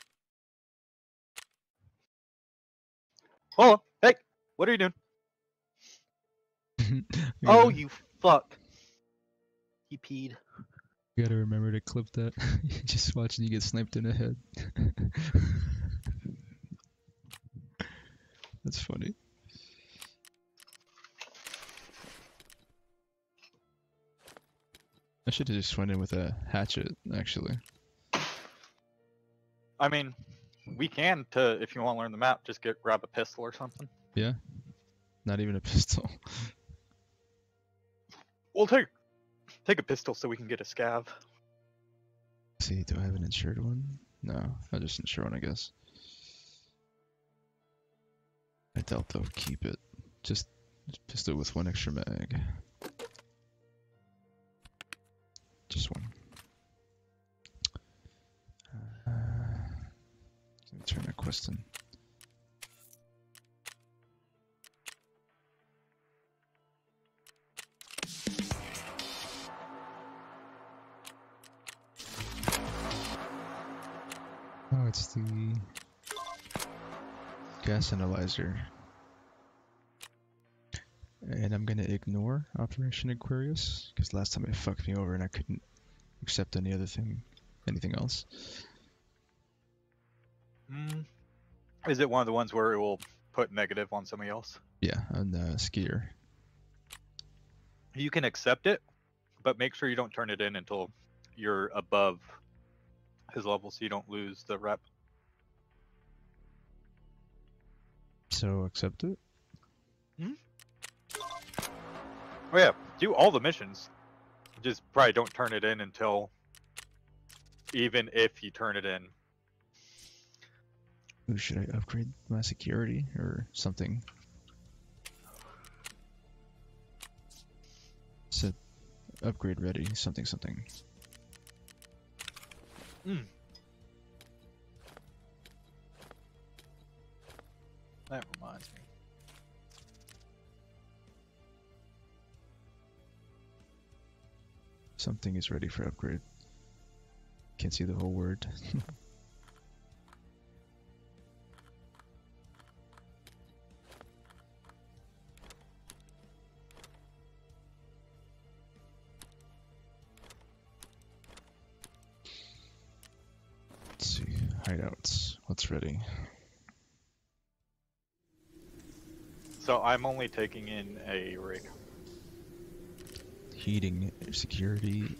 Oh, hey, what are you doing? You Oh, you fuck. He peed. You gotta remember to clip that. Just watching you get sniped in the head. That's funny. I should have just went in with a hatchet, actually. I mean, we can to if you want to learn the map, just get grab a pistol or something. Yeah. Not even a pistol. We'll take take a pistol so we can get a scav. see, do I have an insured one? No, I'll just insure one, I guess. I doubt they'll keep it. Just pistol with one extra mag. Just one. Uh, turn that quest in. Oh, it's the gas analyzer. And I'm gonna ignore Operation Aquarius because last time it fucked me over and I couldn't accept any other thing, anything else. Mm. Is it one of the ones where it will put negative on somebody else? Yeah, on uh, skier. You can accept it, but make sure you don't turn it in until you're above his level so you don't lose the rep. So accept it. Oh yeah, do all the missions. Just probably don't turn it in until even if you turn it in. Ooh, should I upgrade my security or something? Said upgrade ready, something something. Hmm. That reminds me. Something is ready for upgrade. Can't see the whole word. Let's see. Hideouts. What's ready? So I'm only taking in a rig. Heating, security,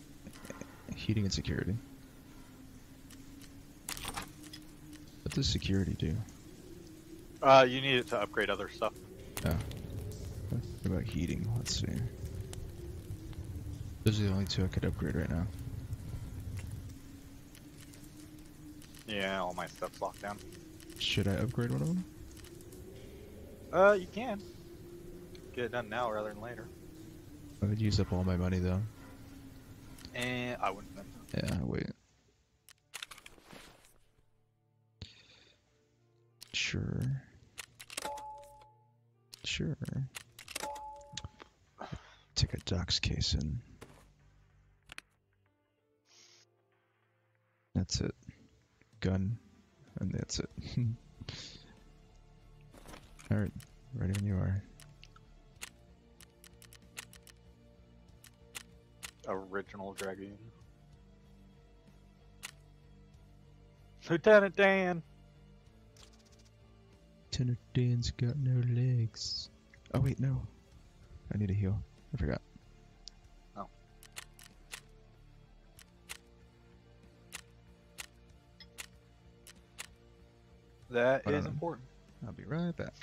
heating and security. What does security do? Uh, you need it to upgrade other stuff. What about heating? Let's see. Those are the only two I could upgrade right now. Yeah, all my stuff's locked down. Should I upgrade one of them? Uh, you can. Get it done now rather than later. I would use up all my money though. And I wouldn't. then. Yeah, wait. Sure. Sure. Take a docs case in. That's it. Gun. And that's it. Alright, ready when you are. Original Dragoon. Lieutenant Dan! Lieutenant Dan's got no legs. Oh wait, no. I need a heal. I forgot. Oh. That Hold is on. important. I'll be right back.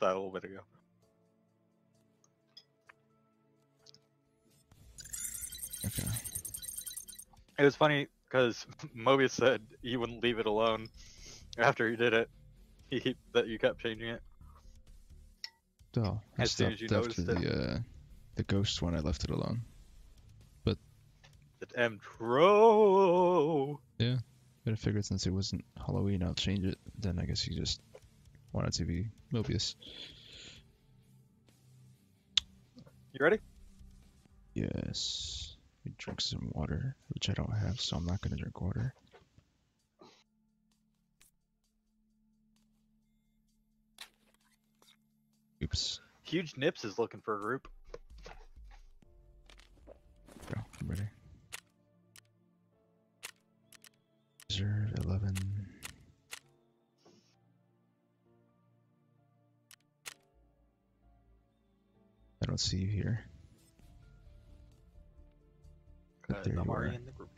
That a little bit ago. Okay. It was funny because Mobius said he wouldn't leave it alone after he did it. He that you kept changing it. Oh, I As soon as you noticed the uh, the ghost one. I left it alone. But the emTr0. But I figured since it wasn't Halloween, I'll change it. Then I guess you just wanted to be Mobius. You ready? Yes. We drink some water, which I don't have, so I'm not gonna drink water. Oops. Huge Nips is looking for a group. Go. I'm ready. Reserve 11. Don't see you here. But uh, there I'm already are. in the group.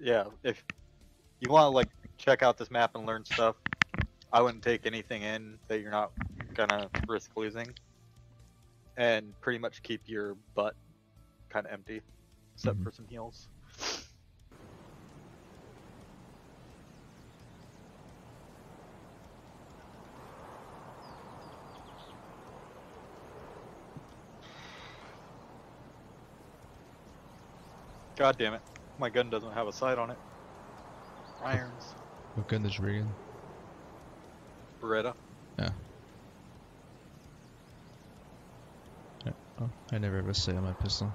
Yeah, if you want to like check out this map and learn stuff, I wouldn't take anything in that you're not gonna risk losing, and pretty much keep your butt kind of empty, except Mhm. for some heals. God damn it. My gun doesn't have a sight on it. Irons. What gun did you bring in? Beretta. Yeah, Oh, I never ever say on my pistol.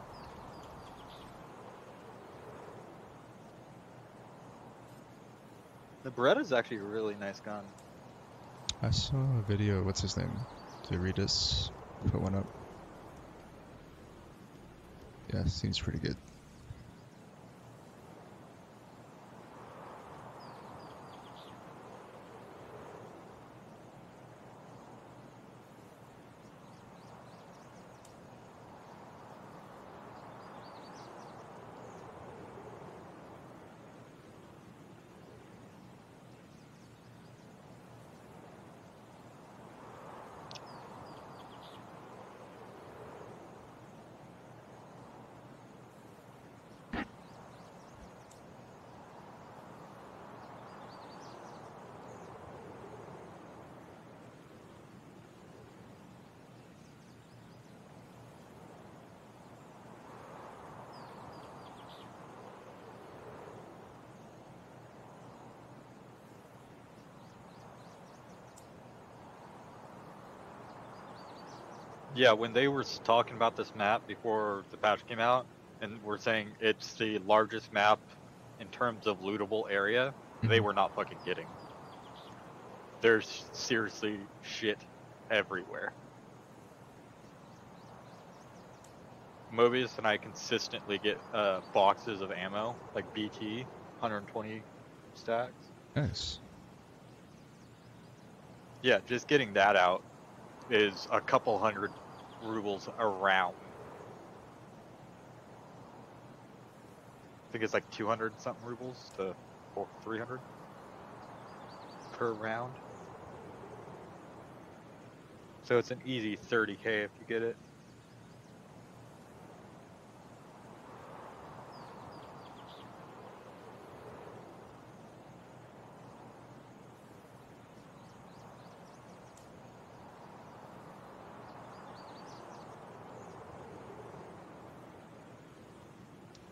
The Beretta's actually a really nice gun. I saw a video. What's his name? Veritas put one up. Yeah, seems pretty good. Yeah, when they were talking about this map before the patch came out, and were saying it's the largest map in terms of lootable area, they Mhm. were not fucking kidding. There's seriously shit everywhere. Mobius and I consistently get uh, boxes of ammo, like BT, 120 stacks. Nice. Yeah, just getting that out is a couple hundred rubles around. I think it's like 200 something rubles to or 300 per round. So it's an easy 30k if you get it.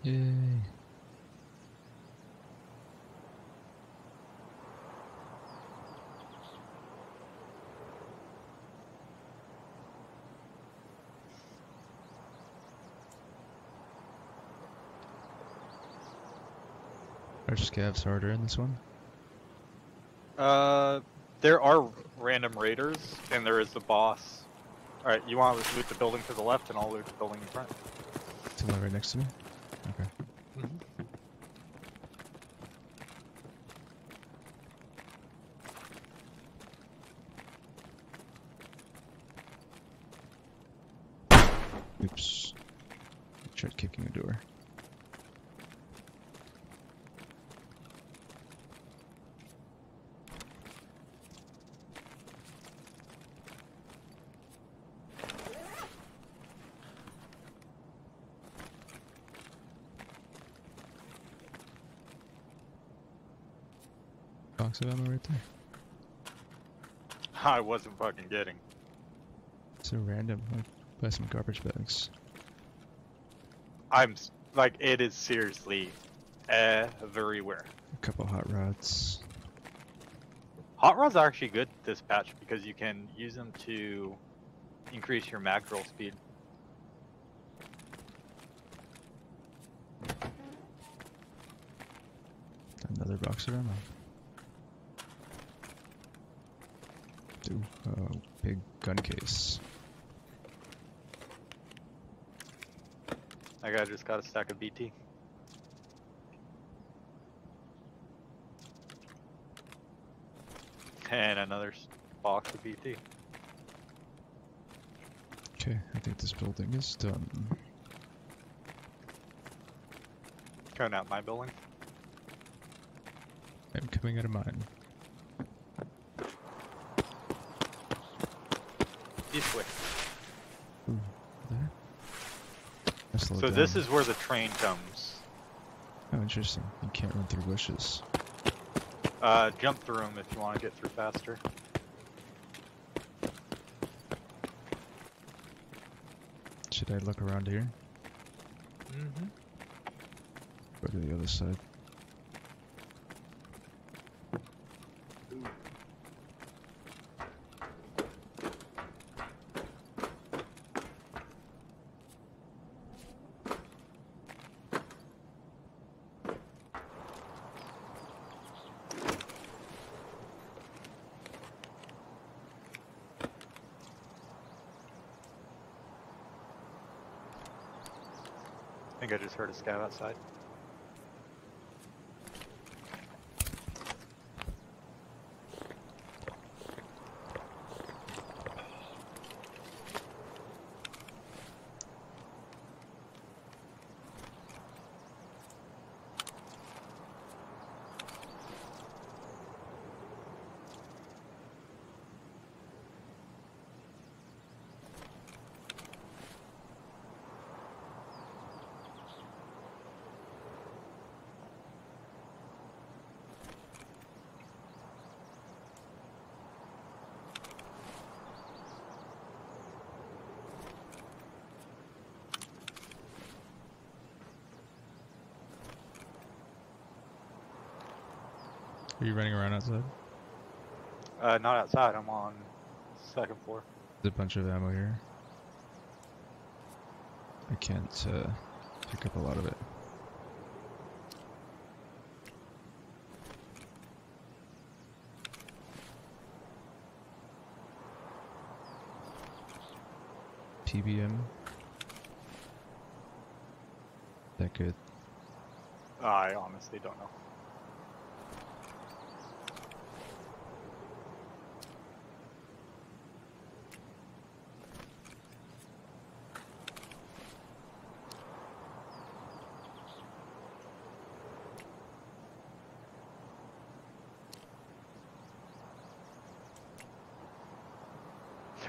Yay. Are scavs harder in this one? Uh, there are random raiders, and there is the boss. All right, you want to loot the building to the left, and I'll loot the building in front. To the right next to me? Okay. Oops. Tried kicking the door. Box of ammo right there. I wasn't fucking kidding. So random. Like, buy some garbage bags. I'm like, it is seriously everywhere. A couple hot rods. Hot rods are actually good this patch because you can use them to increase your mag roll speed. Another box of ammo. Uh, big gun case. That guy just got a stack of BT. And another box of BT. Okay, I think this building is done. Coming out my building. I'm coming out of mine. This way. Ooh, there. I slowed So this is where the train comes. Oh, interesting. You can't run through bushes. Uh, jump through them if you want to get through faster. Should I look around here? Mm-hmm. Go to the other side. Just heard a scout outside. Are you running around outside? Uh, not outside. I'm on second floor. There's a bunch of ammo here. I can't uh, pick up a lot of it. PBM. That good. I honestly don't know.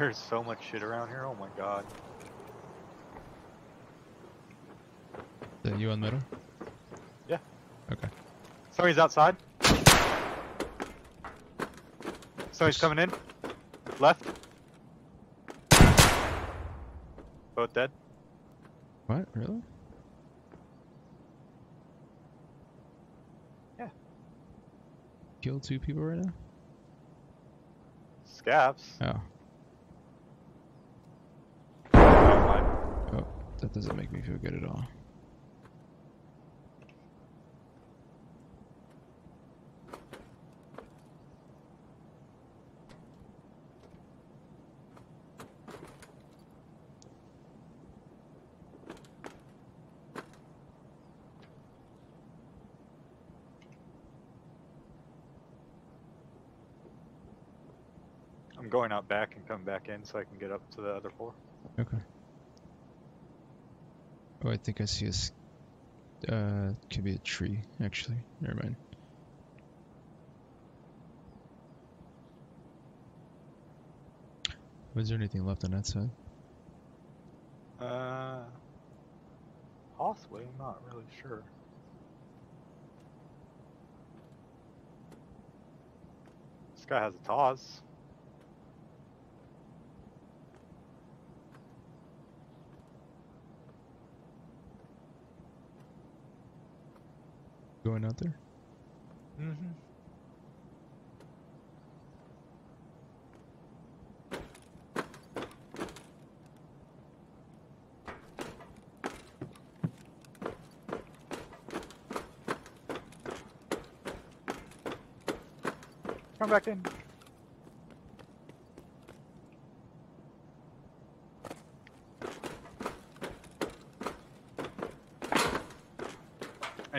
There's so much shit around here. Oh my god. Is that you on middle? Yeah. Okay. Somebody's outside. Somebody's coming in. Left. Both dead. What? Really? Yeah. Killed two people right now? Scavs. Oh. Oh, my. Oh, that doesn't make me feel good at all. I'm going out back and coming back in so I can get up to the other floor. Oh, I think I see a. Uh, could be a tree, actually. Never mind. Was there anything left on that side? Uh, possibly. I'm not really sure. This guy has a Taz. Going out there? Mm-hmm. Come back in.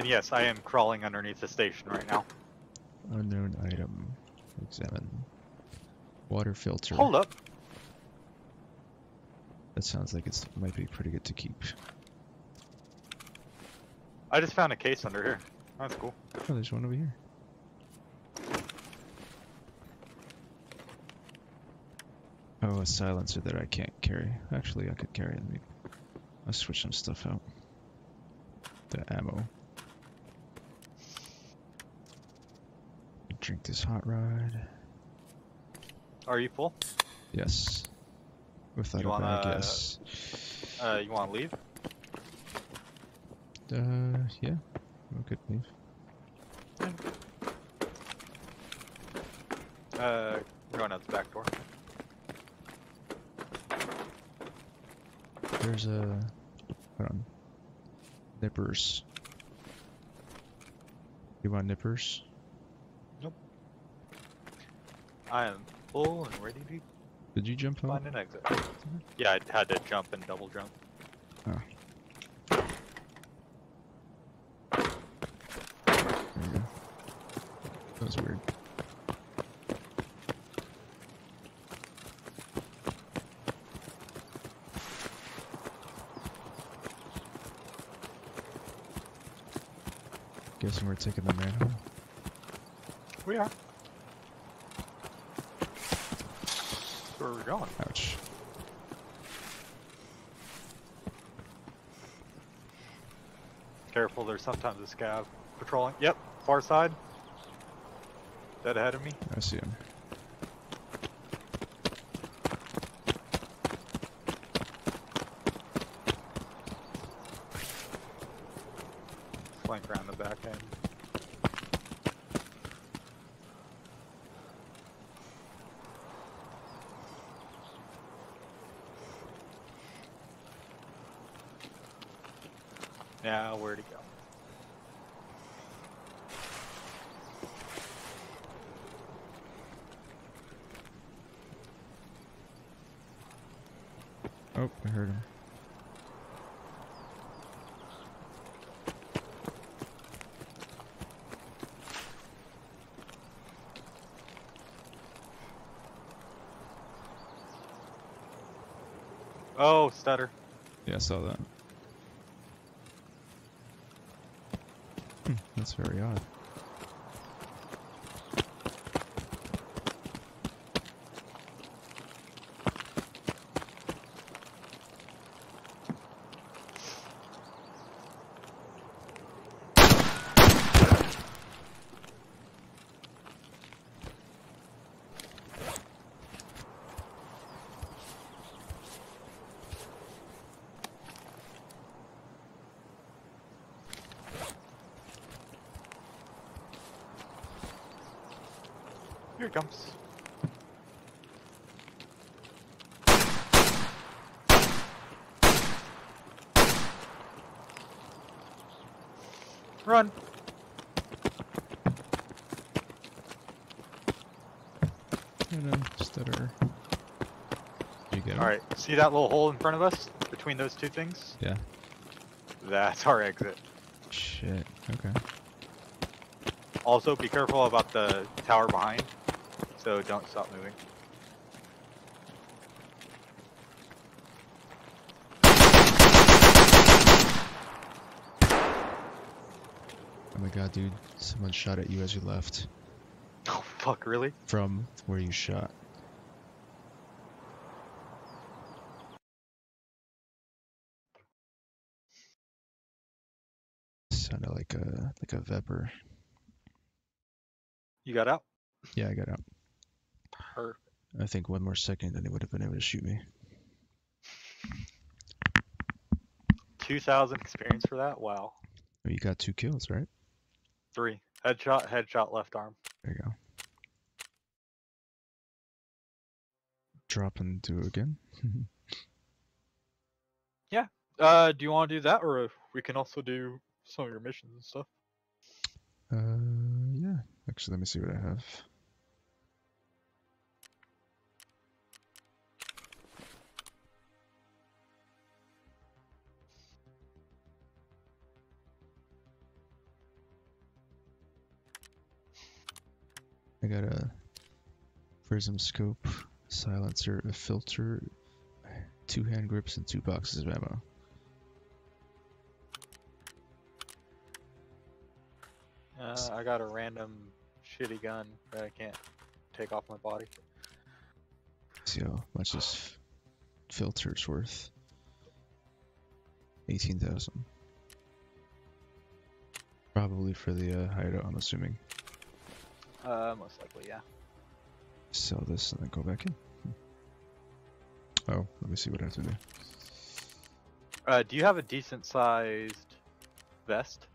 And yes, I am crawling underneath the station right now. Unknown item. Examine. Water filter. Hold up. That sounds like it's might be pretty good to keep. I just found a case under here. That's cool. Oh, there's one over here. Oh, a silencer that I can't carry. Actually, I could carry it. I'll switch some stuff out. The ammo. Drink this hot rod. Are you full? Yes. Without You a wanna- yes. Uh, you want to leave? Uh, yeah. We could leave. Uh, going out the back door. There's a. Hold on. Nippers. You want nippers? I am full and ready to Did you jump find on? an exit. Yeah, I had to jump and double jump. Ah. There go. That was weird. Guessing we're taking the manhole. We are. Where we're going? Ouch. Careful, there's sometimes a scav patrolling. Yep, far side. Dead ahead of me. I see him. Flank around the back end. Now, where'd he go? Oh, I heard him. Oh, stutter. Yeah, I saw that. Hmm, that's very odd. It comes. Run. Stutter. You get? All right. See that little hole in front of us between those two things? Yeah. That's our exit. Shit. Okay. Also, be careful about the tower behind. So don't stop moving. Oh my god, dude. Someone shot at you as you left. Oh fuck! Really? From where you shot. Sounded like a like a Vepr. You got out? Yeah, I got out. Perfect. I think one more second and they would have been able to shoot me. 2,000 experience for that? Wow. Oh, you got two kills, right? Three. Headshot, headshot, left arm. There you go. Drop and do it again. Yeah. Uh, do you want to do that, or we can also do some of your missions and stuff? uh, yeah. Actually, let me see what I have. I got a prism scope, silencer, a filter, two hand grips, and two boxes of ammo. Uh, I got a random shitty gun that I can't take off my body. See how much this filter's worth. 18,000. Probably for the uh, hideout, I'm assuming. Uh, most likely, yeah. Sell this and then go back in. Hmm. Oh, let me see what I have to do. Uh, do you have a decent sized vest?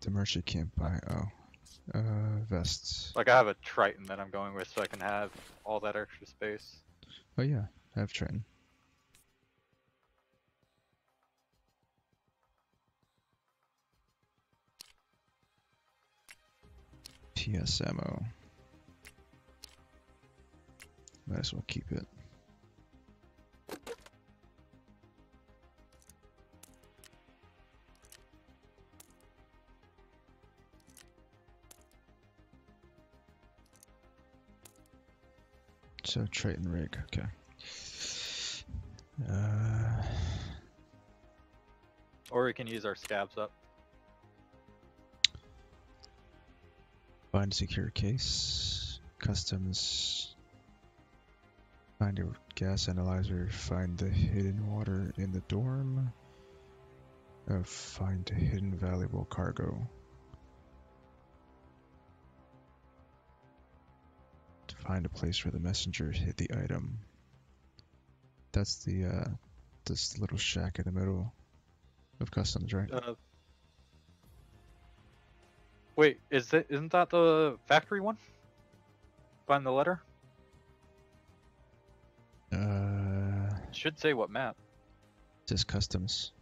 The merchant can't buy. Oh. Uh, vests. Like I have a Triton that I'm going with, so I can have all that extra space. Oh, yeah. I have Triton. PS ammo. Might as well keep it. So trait and rig, okay. Uh, Or we can use our scavs up. Find a secure case. Customs. Find a gas analyzer. Find the hidden water in the dorm. Uh, find a hidden valuable cargo. To find a place where the messenger hid the item. That's the uh, this little shack in the middle of customs, right? Uh, wait, is that isn't that the factory one? Find the letter. Uh, It should say what map. Just customs.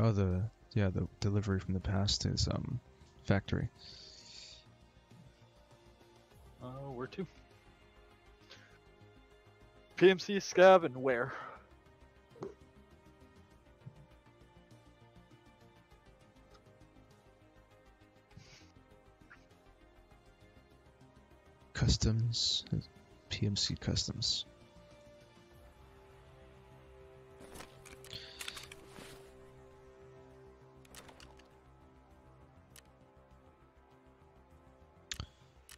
Oh, the yeah, the delivery from the past is um factory. Uh, where to? PMC scav and where? Customs, PMC customs.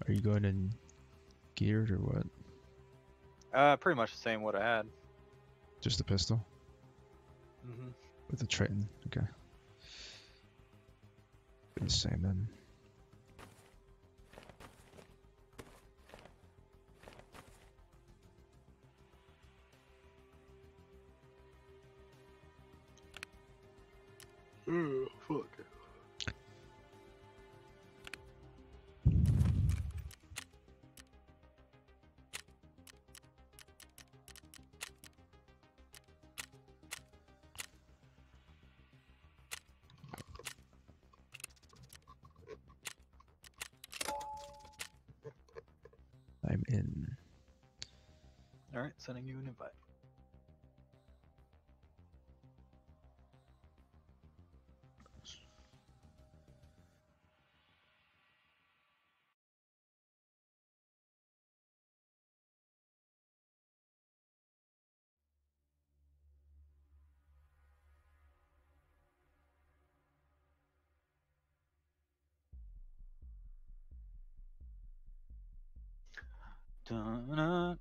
Are you going in geared or what? Uh, pretty much the same what I had. Just a pistol Mm-hmm. with the Triton. Okay. The same then. Fuck. I'm in. All right, sending you an invite. Dun-dun.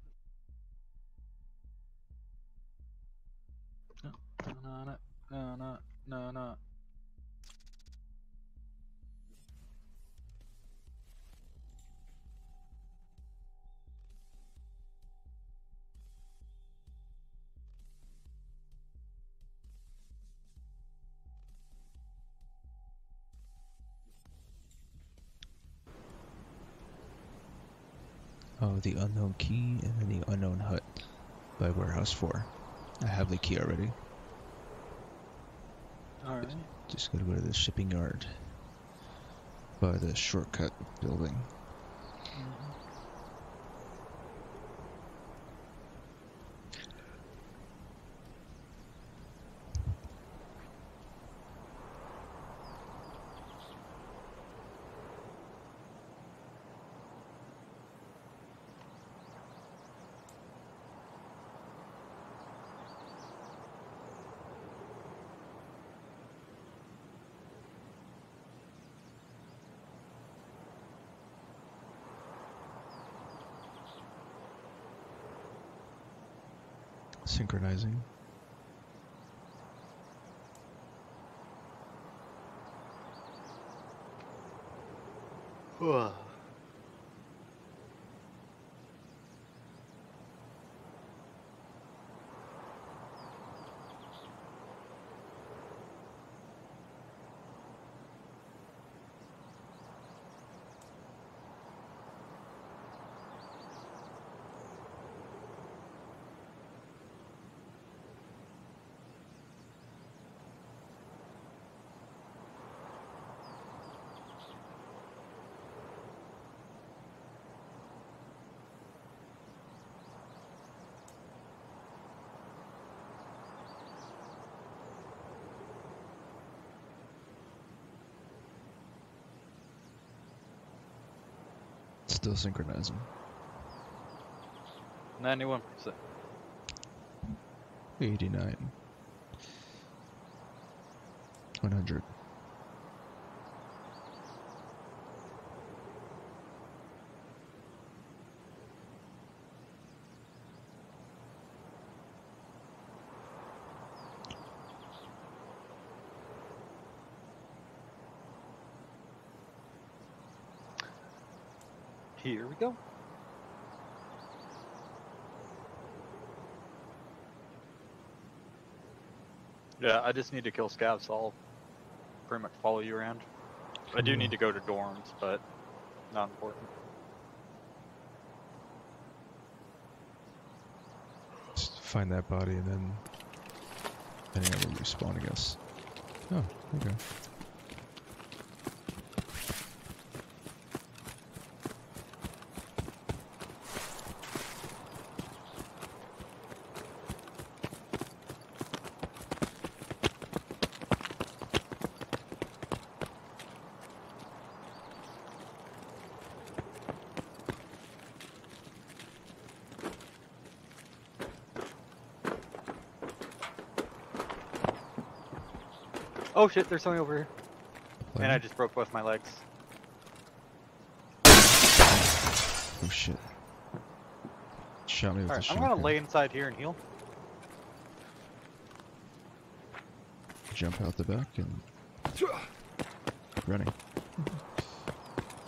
No, no, no, no, no, no, no. Oh, the unknown key and then the unknown hut by warehouse four. I have the key already. All right. Just gotta go to the shipping yard by the shortcut building. Mm-hmm. Synchronizing. Still synchronizing. Ninety-one percent. 89. 100. Here we go. Yeah, I just need to kill scavs, so I'll pretty much follow you around. I do hmm. need to go to dorms, but not important. Just find that body and then depending on where you spawn, I guess. Oh, okay. Oh shit, there's something over here. And I just broke both my legs. Oh shit. Shot me with I'm gonna lay inside here and heal. Jump out the back and running.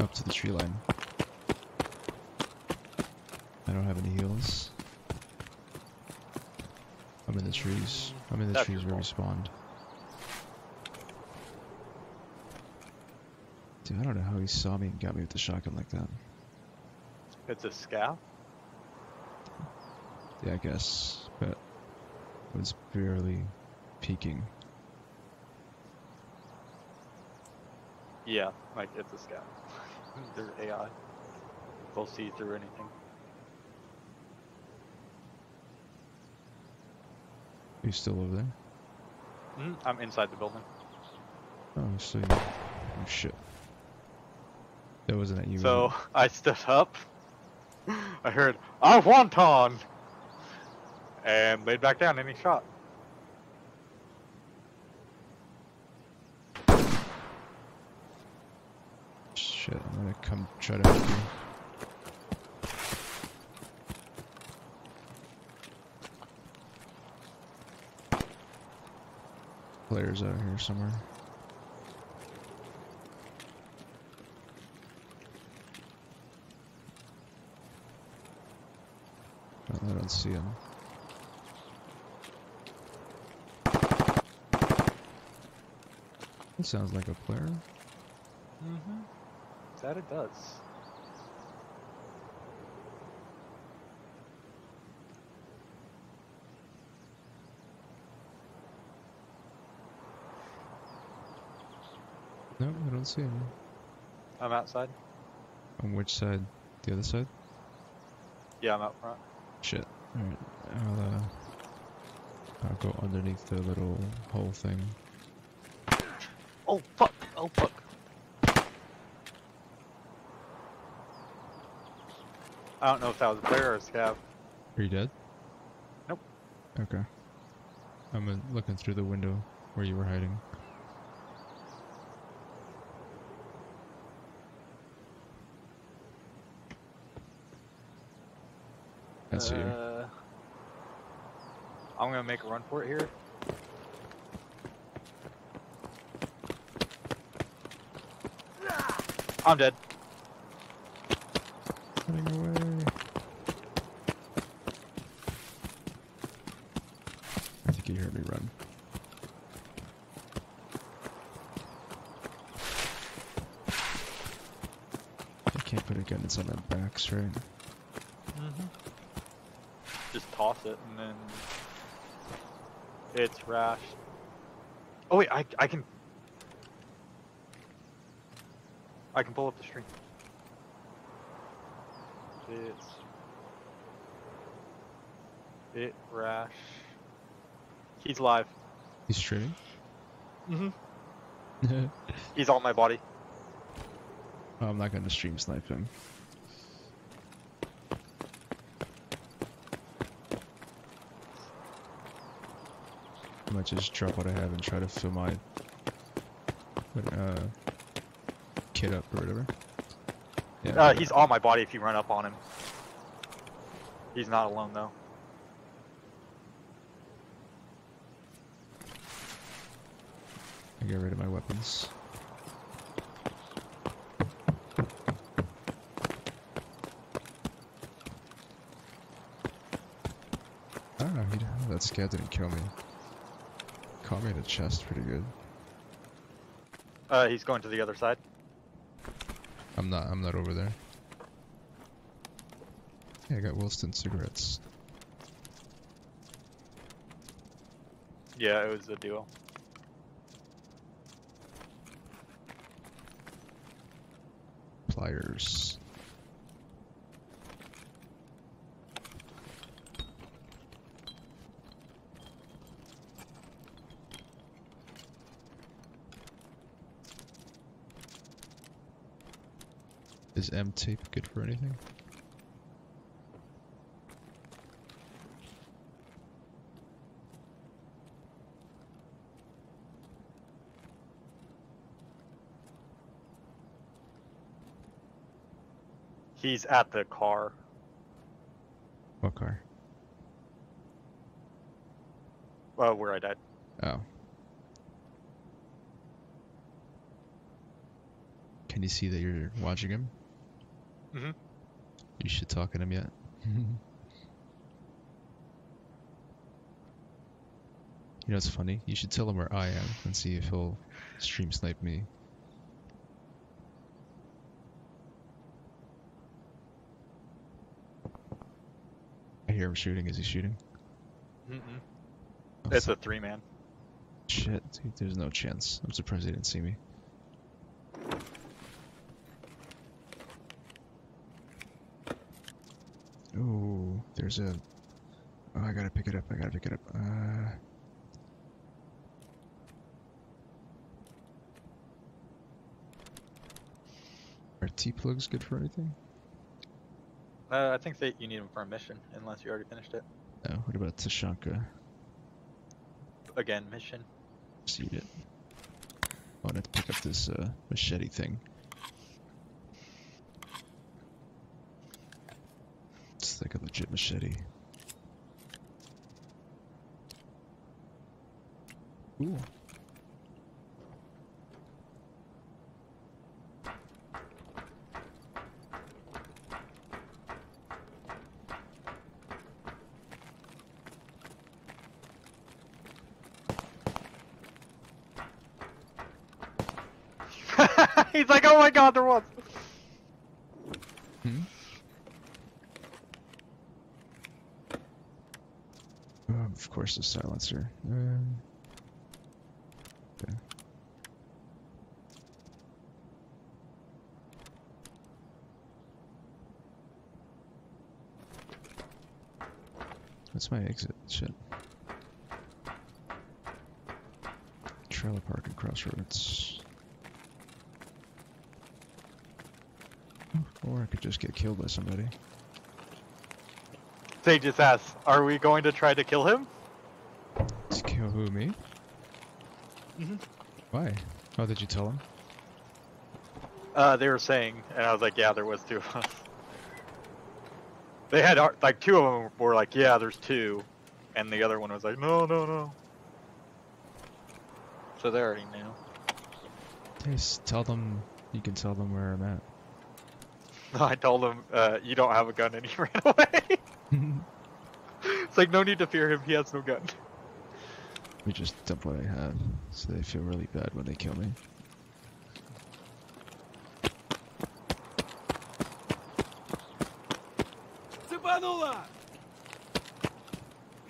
Up to the tree line. I don't have any heals. I'm in the trees. I'm in the That's trees where we spawned. Dude, I don't know how he saw me and got me with the shotgun like that. It's a scav. Yeah, I guess, but it was barely peeking. Yeah, like it's a scav. They're AI. They'll see through anything. You still over there? Mhm, I'm inside the building. Oh, so you... Oh shit. That wasn't at you. So? I stood up. I heard "I want on! and laid back down. And he shot. Shit, I'm gonna come try to help you. Players out here somewhere. Don't see him. That sounds like a player. Mm-hmm. That it does. No, I don't see him. I'm outside. On which side? The other side? Yeah, I'm out front. Shit. Alright, I'll, uh, I'll go underneath the little hole thing. Oh fuck! Oh fuck! I don't know if that was a player or a scav. Are you dead? Nope. Okay. I'm uh, looking through the window where you were hiding. I see you. Uh, I'm gonna make a run for it here. I'm dead. Running away. I think you heard me run. I can't put a gun inside my backs, right? Just toss it and then it's rash. Oh wait, I I can I can pull up the string. It's it rash. He's live. He's streaming. Mm-hmm. oh, He's on my body. I'm not gonna stream snipe him. I might just drop what I have and try to fill my uh, kit up or whatever. Yeah. Uh, he's on my body if you run up on him. He's not alone though. I get rid of my weapons. I don't know. That scav didn't kill me. Caught me in the chest pretty good. Uh, he's going to the other side. I'm not. I'm not over there. Yeah, I got Wilston cigarettes. Yeah, it was a duo. Pliers. Is M tape good for anything? He's at the car. What car? Uh, where I died. Oh. Can you see that you're watching him? Mhm. You should talk at him yet. you know it's funny? You should tell him where I am and see if he'll stream snipe me. I hear him shooting. Is he shooting? Mm-mm. Oh, It's so- a three man. Shit, dude, there's no chance. I'm surprised he didn't see me. Ooh, there's a. Oh, I gotta pick it up. I gotta pick it up. Uh. Are T plugs good for anything? Uh, I think that you need them for a mission, unless you already finished it. No. What about Tushonka? Again, mission. See it. I wanted to pick up this uh, machete thing. Like a legit machete. Ooh. He's like, oh my god, there was. Hmm? Of the silencer. Um, okay. What's my exit? Shit. Trailer park and crossroads. Or I could just get killed by somebody. Sage just asked, are we going to try to kill him? Who, me? Mhm. Why? How did you tell him? Uh, they were saying, and I was like, yeah, there was two of us. They had, like, two of them were like, yeah, there's two. and the other one was like, no, no, no. So they already knew. S- tell them you can tell them where I'm at. I told him, uh, you don't have a gun, and he ran away. it's like no need to fear him. He has no gun. Let me just dump what I have, so they feel really bad when they kill me. Цепанула!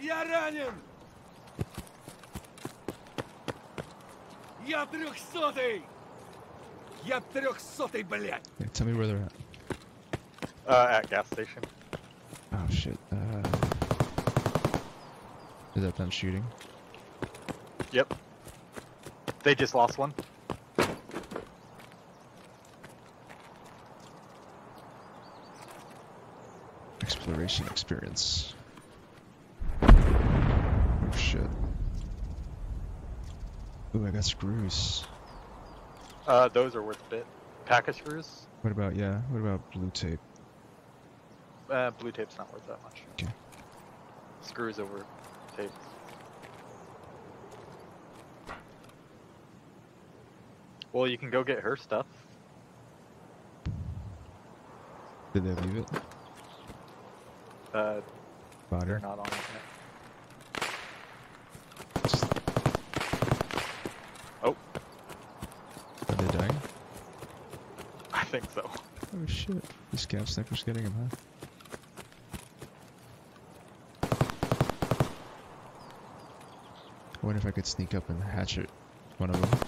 Я ранен! Я трехсотый! Я трехсотый, блядь! Yeah, tell me where they're at. Uh, at gas station. Oh shit. Uh, is that them shooting? They just lost one. Exploration experience. Oh shit. Ooh, I got screws. Uh, those are worth a bit. Pack of screws. What about yeah? What about blue tape? Uh, blue tape's not worth that much. Okay. Screws over tape. Well, you can go get her stuff. Did they leave it? Uh, Body. they're not on it. Oh, Are they dying? I think so. Oh shit. The scav sniper's getting him, huh? I wonder if I could sneak up and hatchet one of them.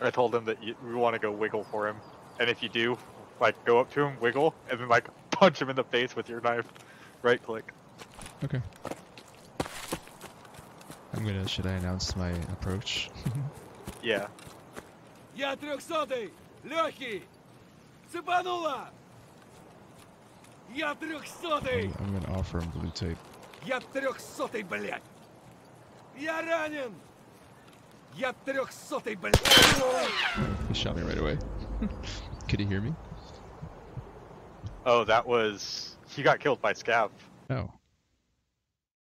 I told him that you, we want to go wiggle for him, and if you do, like go up to him, wiggle, and then like punch him in the face with your knife. Right click. Okay. I'm gonna. Should I announce my approach? Yeah. Я трехсотый! Легкий! Цепанула! Я трехсотый! I'm, I'm gonna offer him blue tape. Я трехсотый, блядь! Я ранен! He shot me right away. Could he hear me? Oh, that was... He got killed by Scav. Oh.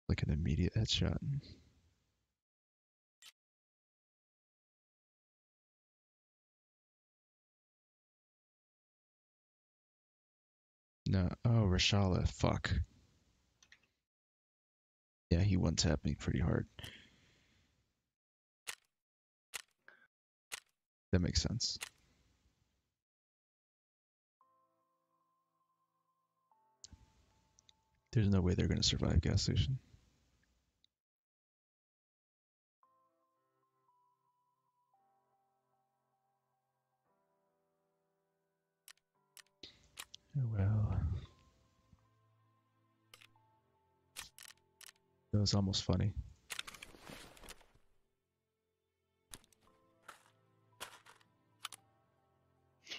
Like an immediate headshot. No. Oh, Reshala. Fuck. Yeah, he one tapped me pretty hard. That makes sense. There's no way they're gonna survive gas station. Oh well. That was almost funny.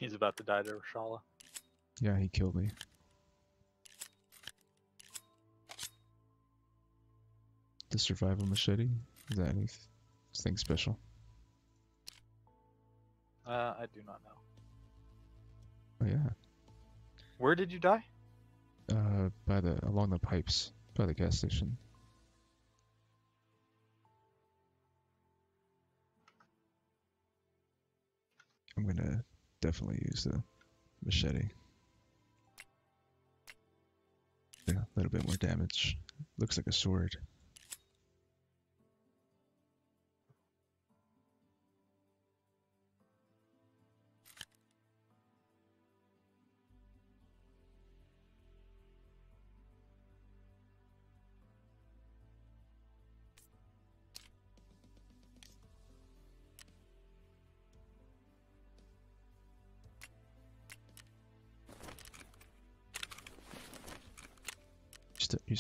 He's about to die to Reshala. Yeah, he killed me. The survival machete? Is that anything special? Uh, I do not know. Oh yeah. Where did you die? Uh, by the along the pipes by the gas station. I'm gonna definitely use the machete. Yeah, a little bit more damage. Looks like a sword.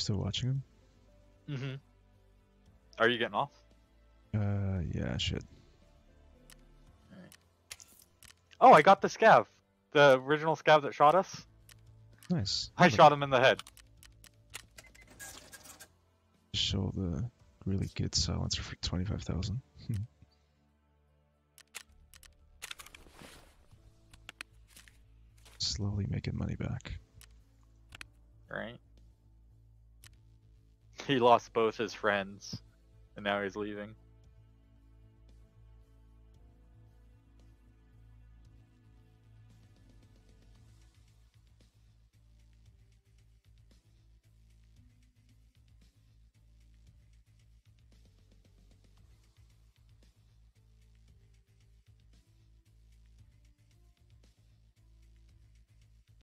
Still, watching him? Mm-hmm. Are you getting off? Uh, yeah, shit. Oh, I got the scav. The original scav that shot us. Nice. I Look, shot him in the head. Show the really good silencer for 25,000. Slowly making money back. Right. He lost both his friends, and now he's leaving.